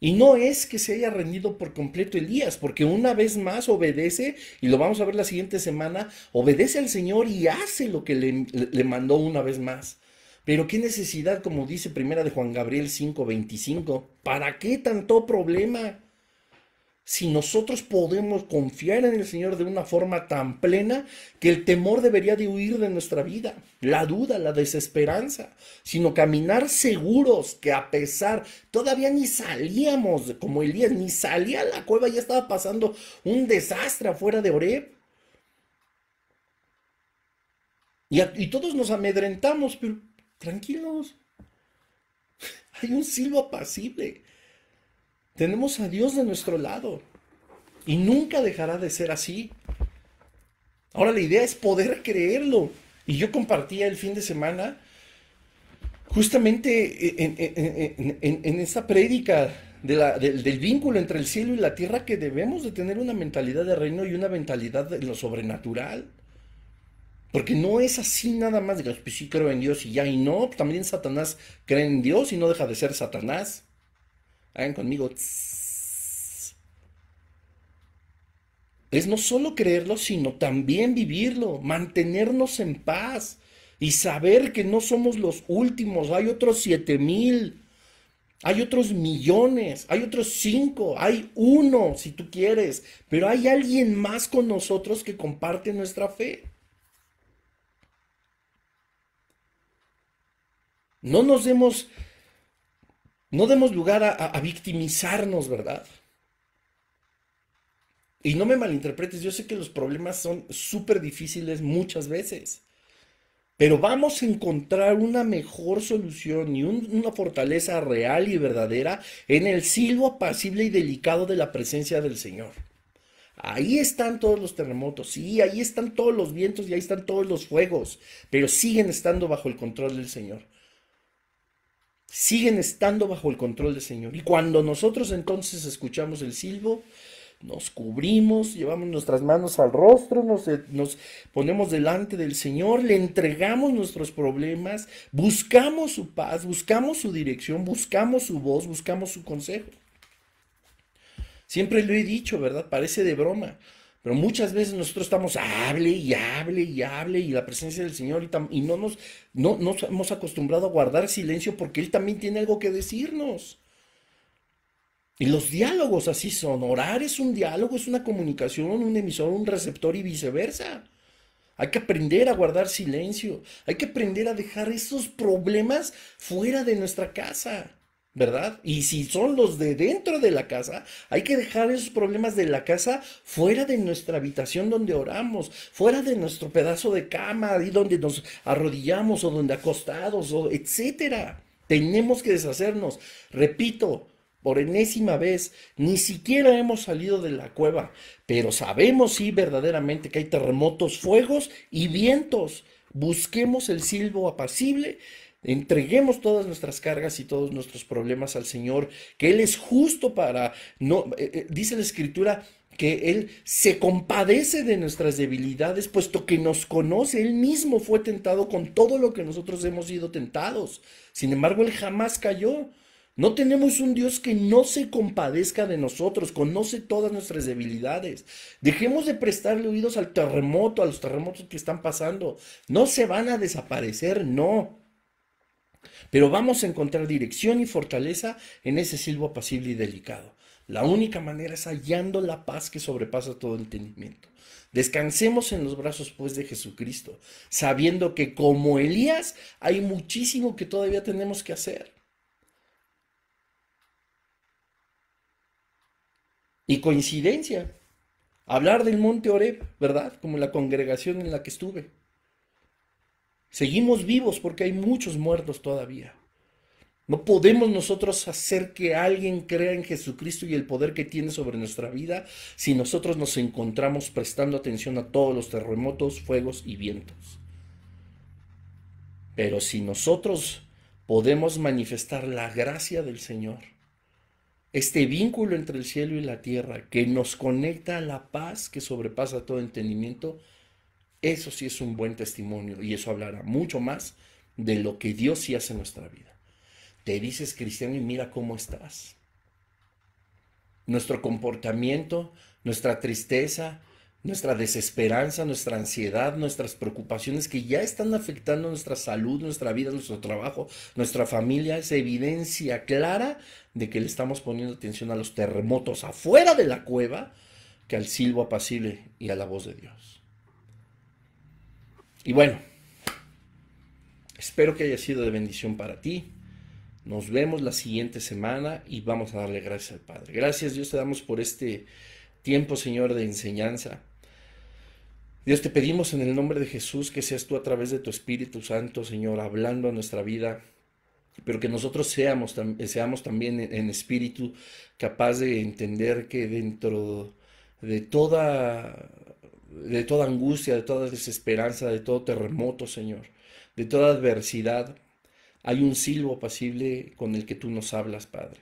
Y no es que se haya rendido por completo Elías, porque una vez más obedece, y lo vamos a ver la siguiente semana, obedece al Señor y hace lo que le, le mandó una vez más. Pero qué necesidad, como dice primera de Juan Gabriel 5:25, ¿para qué tanto problema? Si nosotros podemos confiar en el Señor de una forma tan plena que el temor debería de huir de nuestra vida, la duda, la desesperanza, sino caminar seguros que a pesar, todavía ni salíamos como Elías, ni salía a la cueva, ya estaba pasando un desastre afuera de Oreb. Y, y todos nos amedrentamos, pero tranquilos, hay un silbo apacible. Tenemos a Dios de nuestro lado y nunca dejará de ser así. Ahora la idea es poder creerlo. Y yo compartía el fin de semana justamente en, en, esa prédica del, del, vínculo entre el cielo y la tierra que debemos de tener una mentalidad de reino y una mentalidad de lo sobrenatural. Porque no es así nada más de que pues sí creo en Dios y ya, y no, también Satanás cree en Dios y no deja de ser Satanás. Hagan conmigo. Es no solo creerlo, sino también vivirlo, mantenernos en paz y saber que no somos los últimos. Hay otros siete mil, hay otros millones, hay otros cinco, hay uno si tú quieres, pero hay alguien más con nosotros que comparte nuestra fe. No nos demos no demos lugar a, victimizarnos, ¿verdad? Y no me malinterpretes, yo sé que los problemas son súper difíciles muchas veces, pero vamos a encontrar una mejor solución y una fortaleza real y verdadera en el silbo apacible y delicado de la presencia del Señor. Ahí están todos los terremotos, sí, ahí están todos los vientos y ahí están todos los fuegos, pero siguen estando bajo el control del Señor siguen estando bajo el control del Señor. Y cuando nosotros entonces escuchamos el silbo, nos cubrimos, llevamos nuestras manos al rostro, nos, nos, ponemos delante del Señor, le entregamos nuestros problemas, buscamos su paz, buscamos su dirección, buscamos su voz, buscamos su consejo. Siempre lo he dicho, ¿verdad? Parece de broma. Pero muchas veces nosotros estamos hable y hable y hable y la presencia del Señor y, no, nos, no nos hemos acostumbrado a guardar silencio porque Él también tiene algo que decirnos. Y los diálogos así son. Orar es un diálogo, es una comunicación, un emisor, un receptor y viceversa. Hay que aprender a guardar silencio. Hay que aprender a dejar esos problemas fuera de nuestra casa. ¿Verdad? Y si son los de dentro de la casa, hay que dejar esos problemas de la casa fuera de nuestra habitación donde oramos, fuera de nuestro pedazo de cama, ahí donde nos arrodillamos o donde acostados, o etcétera. Tenemos que deshacernos. Repito, por enésima vez, ni siquiera hemos salido de la cueva, pero sabemos sí verdaderamente que hay terremotos, fuegos y vientos. Busquemos el silbo apacible Entreguemos todas nuestras cargas y todos nuestros problemas al Señor, que Él es justo para, no, eh, eh, dice la Escritura, que Él se compadece de nuestras debilidades, puesto que nos conoce, Él mismo fue tentado con todo lo que nosotros hemos sido tentados. Sin embargo, Él jamás cayó. No tenemos un Dios que no se compadezca de nosotros, conoce todas nuestras debilidades. Dejemos de prestarle oídos al terremoto, a los terremotos que están pasando. No se van a desaparecer, no. Pero vamos a encontrar dirección y fortaleza en ese silbo apacible y delicado. La única manera es hallando la paz que sobrepasa todo entendimiento. Descansemos en los brazos pues de Jesucristo, sabiendo que como Elías hay muchísimo que todavía tenemos que hacer. Y coincidencia, hablar del monte Oreb, ¿verdad? Como la congregación en la que estuve. Seguimos vivos porque hay muchos muertos todavía. No podemos nosotros hacer que alguien crea en Jesucristo y el poder que tiene sobre nuestra vida si nosotros nos encontramos prestando atención a todos los terremotos, fuegos y vientos. Pero si nosotros podemos manifestar la gracia del Señor, este vínculo entre el cielo y la tierra que nos conecta a la paz que sobrepasa todo entendimiento, eso sí es un buen testimonio y eso hablará mucho más de lo que Dios sí hace en nuestra vida. Te dices cristiano y mira cómo estás. Nuestro comportamiento, nuestra tristeza, nuestra desesperanza, nuestra ansiedad, nuestras preocupaciones que ya están afectando nuestra salud, nuestra vida, nuestro trabajo, nuestra familia, es evidencia clara de que le estamos poniendo atención a los terremotos afuera de la cueva que al silbo apacible y a la voz de Dios. Y bueno, espero que haya sido de bendición para ti. Nos vemos la siguiente semana y vamos a darle gracias al Padre. Gracias Dios te damos por este tiempo, Señor, de enseñanza. Dios, te pedimos en el nombre de Jesús que seas tú a través de tu Espíritu Santo, Señor, hablando a nuestra vida, pero que nosotros seamos, seamos también en espíritu capaz de entender que dentro de toda, de toda angustia, de toda desesperanza, de todo terremoto, Señor, de toda adversidad, hay un silbo apacible con el que tú nos hablas, Padre.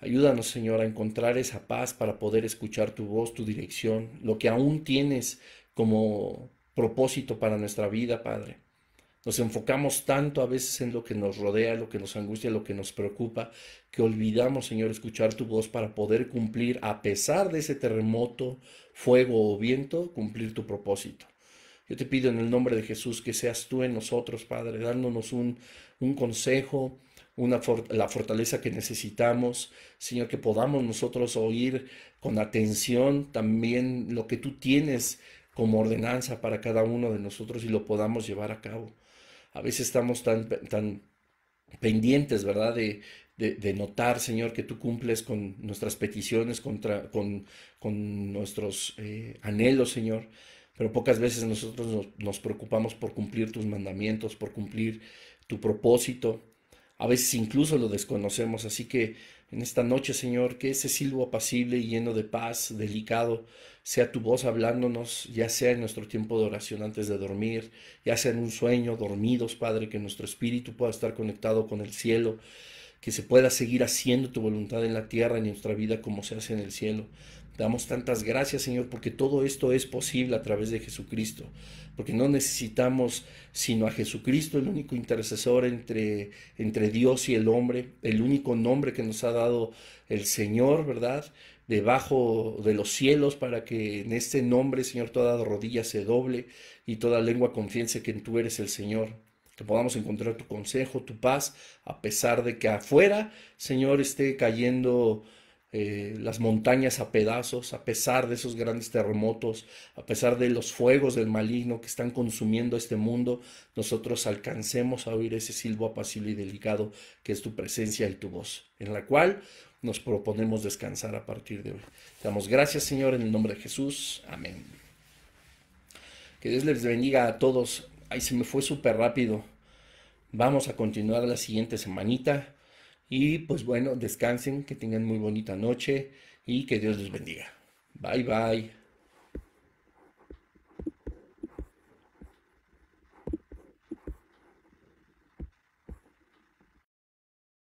Ayúdanos, Señor, a encontrar esa paz para poder escuchar tu voz, tu dirección, lo que aún tienes como propósito para nuestra vida, Padre. Nos enfocamos tanto a veces en lo que nos rodea, lo que nos angustia, lo que nos preocupa, que olvidamos, Señor, escuchar tu voz para poder cumplir, a pesar de ese terremoto, fuego o viento, cumplir tu propósito. Yo te pido en el nombre de Jesús que seas tú en nosotros, Padre, dándonos un, un consejo, una la fortaleza que necesitamos, Señor, que podamos nosotros oír con atención también lo que tú tienes como ordenanza para cada uno de nosotros y lo podamos llevar a cabo. A veces estamos tan, tan pendientes, ¿verdad? De, de, notar, Señor, que tú cumples con nuestras peticiones, contra, con, con nuestros eh, anhelos, Señor. Pero pocas veces nosotros nos, nos, preocupamos por cumplir tus mandamientos, por cumplir tu propósito. A veces incluso lo desconocemos. Así que en esta noche, Señor, que ese silbo apacible y lleno de paz, delicado, sea tu voz hablándonos, ya sea en nuestro tiempo de oración antes de dormir, ya sea en un sueño, dormidos, Padre, que nuestro espíritu pueda estar conectado con el cielo, que se pueda seguir haciendo tu voluntad en la tierra, en nuestra vida, como se hace en el cielo. Damos tantas gracias, Señor, porque todo esto es posible a través de Jesucristo, porque no necesitamos sino a Jesucristo, el único intercesor entre, entre Dios y el hombre, el único nombre que nos ha dado el Señor, ¿verdad? debajo de los cielos para que en este nombre, Señor, toda rodilla se doble y toda lengua confiese que tú eres el Señor. Que podamos encontrar tu consejo, tu paz, a pesar de que afuera, Señor, esté cayendo eh, las montañas a pedazos, a pesar de esos grandes terremotos, a pesar de los fuegos del maligno que están consumiendo este mundo, nosotros alcancemos a oír ese silbo apacible y delicado que es tu presencia y tu voz, en la cual nos proponemos descansar a partir de hoy. damos gracias, Señor, en el nombre de Jesús. Amén. Que Dios les bendiga a todos. Ahí se me fue súper rápido. Vamos a continuar la siguiente semanita. Y pues bueno, descansen, que tengan muy bonita noche y que Dios les bendiga. Bye bye.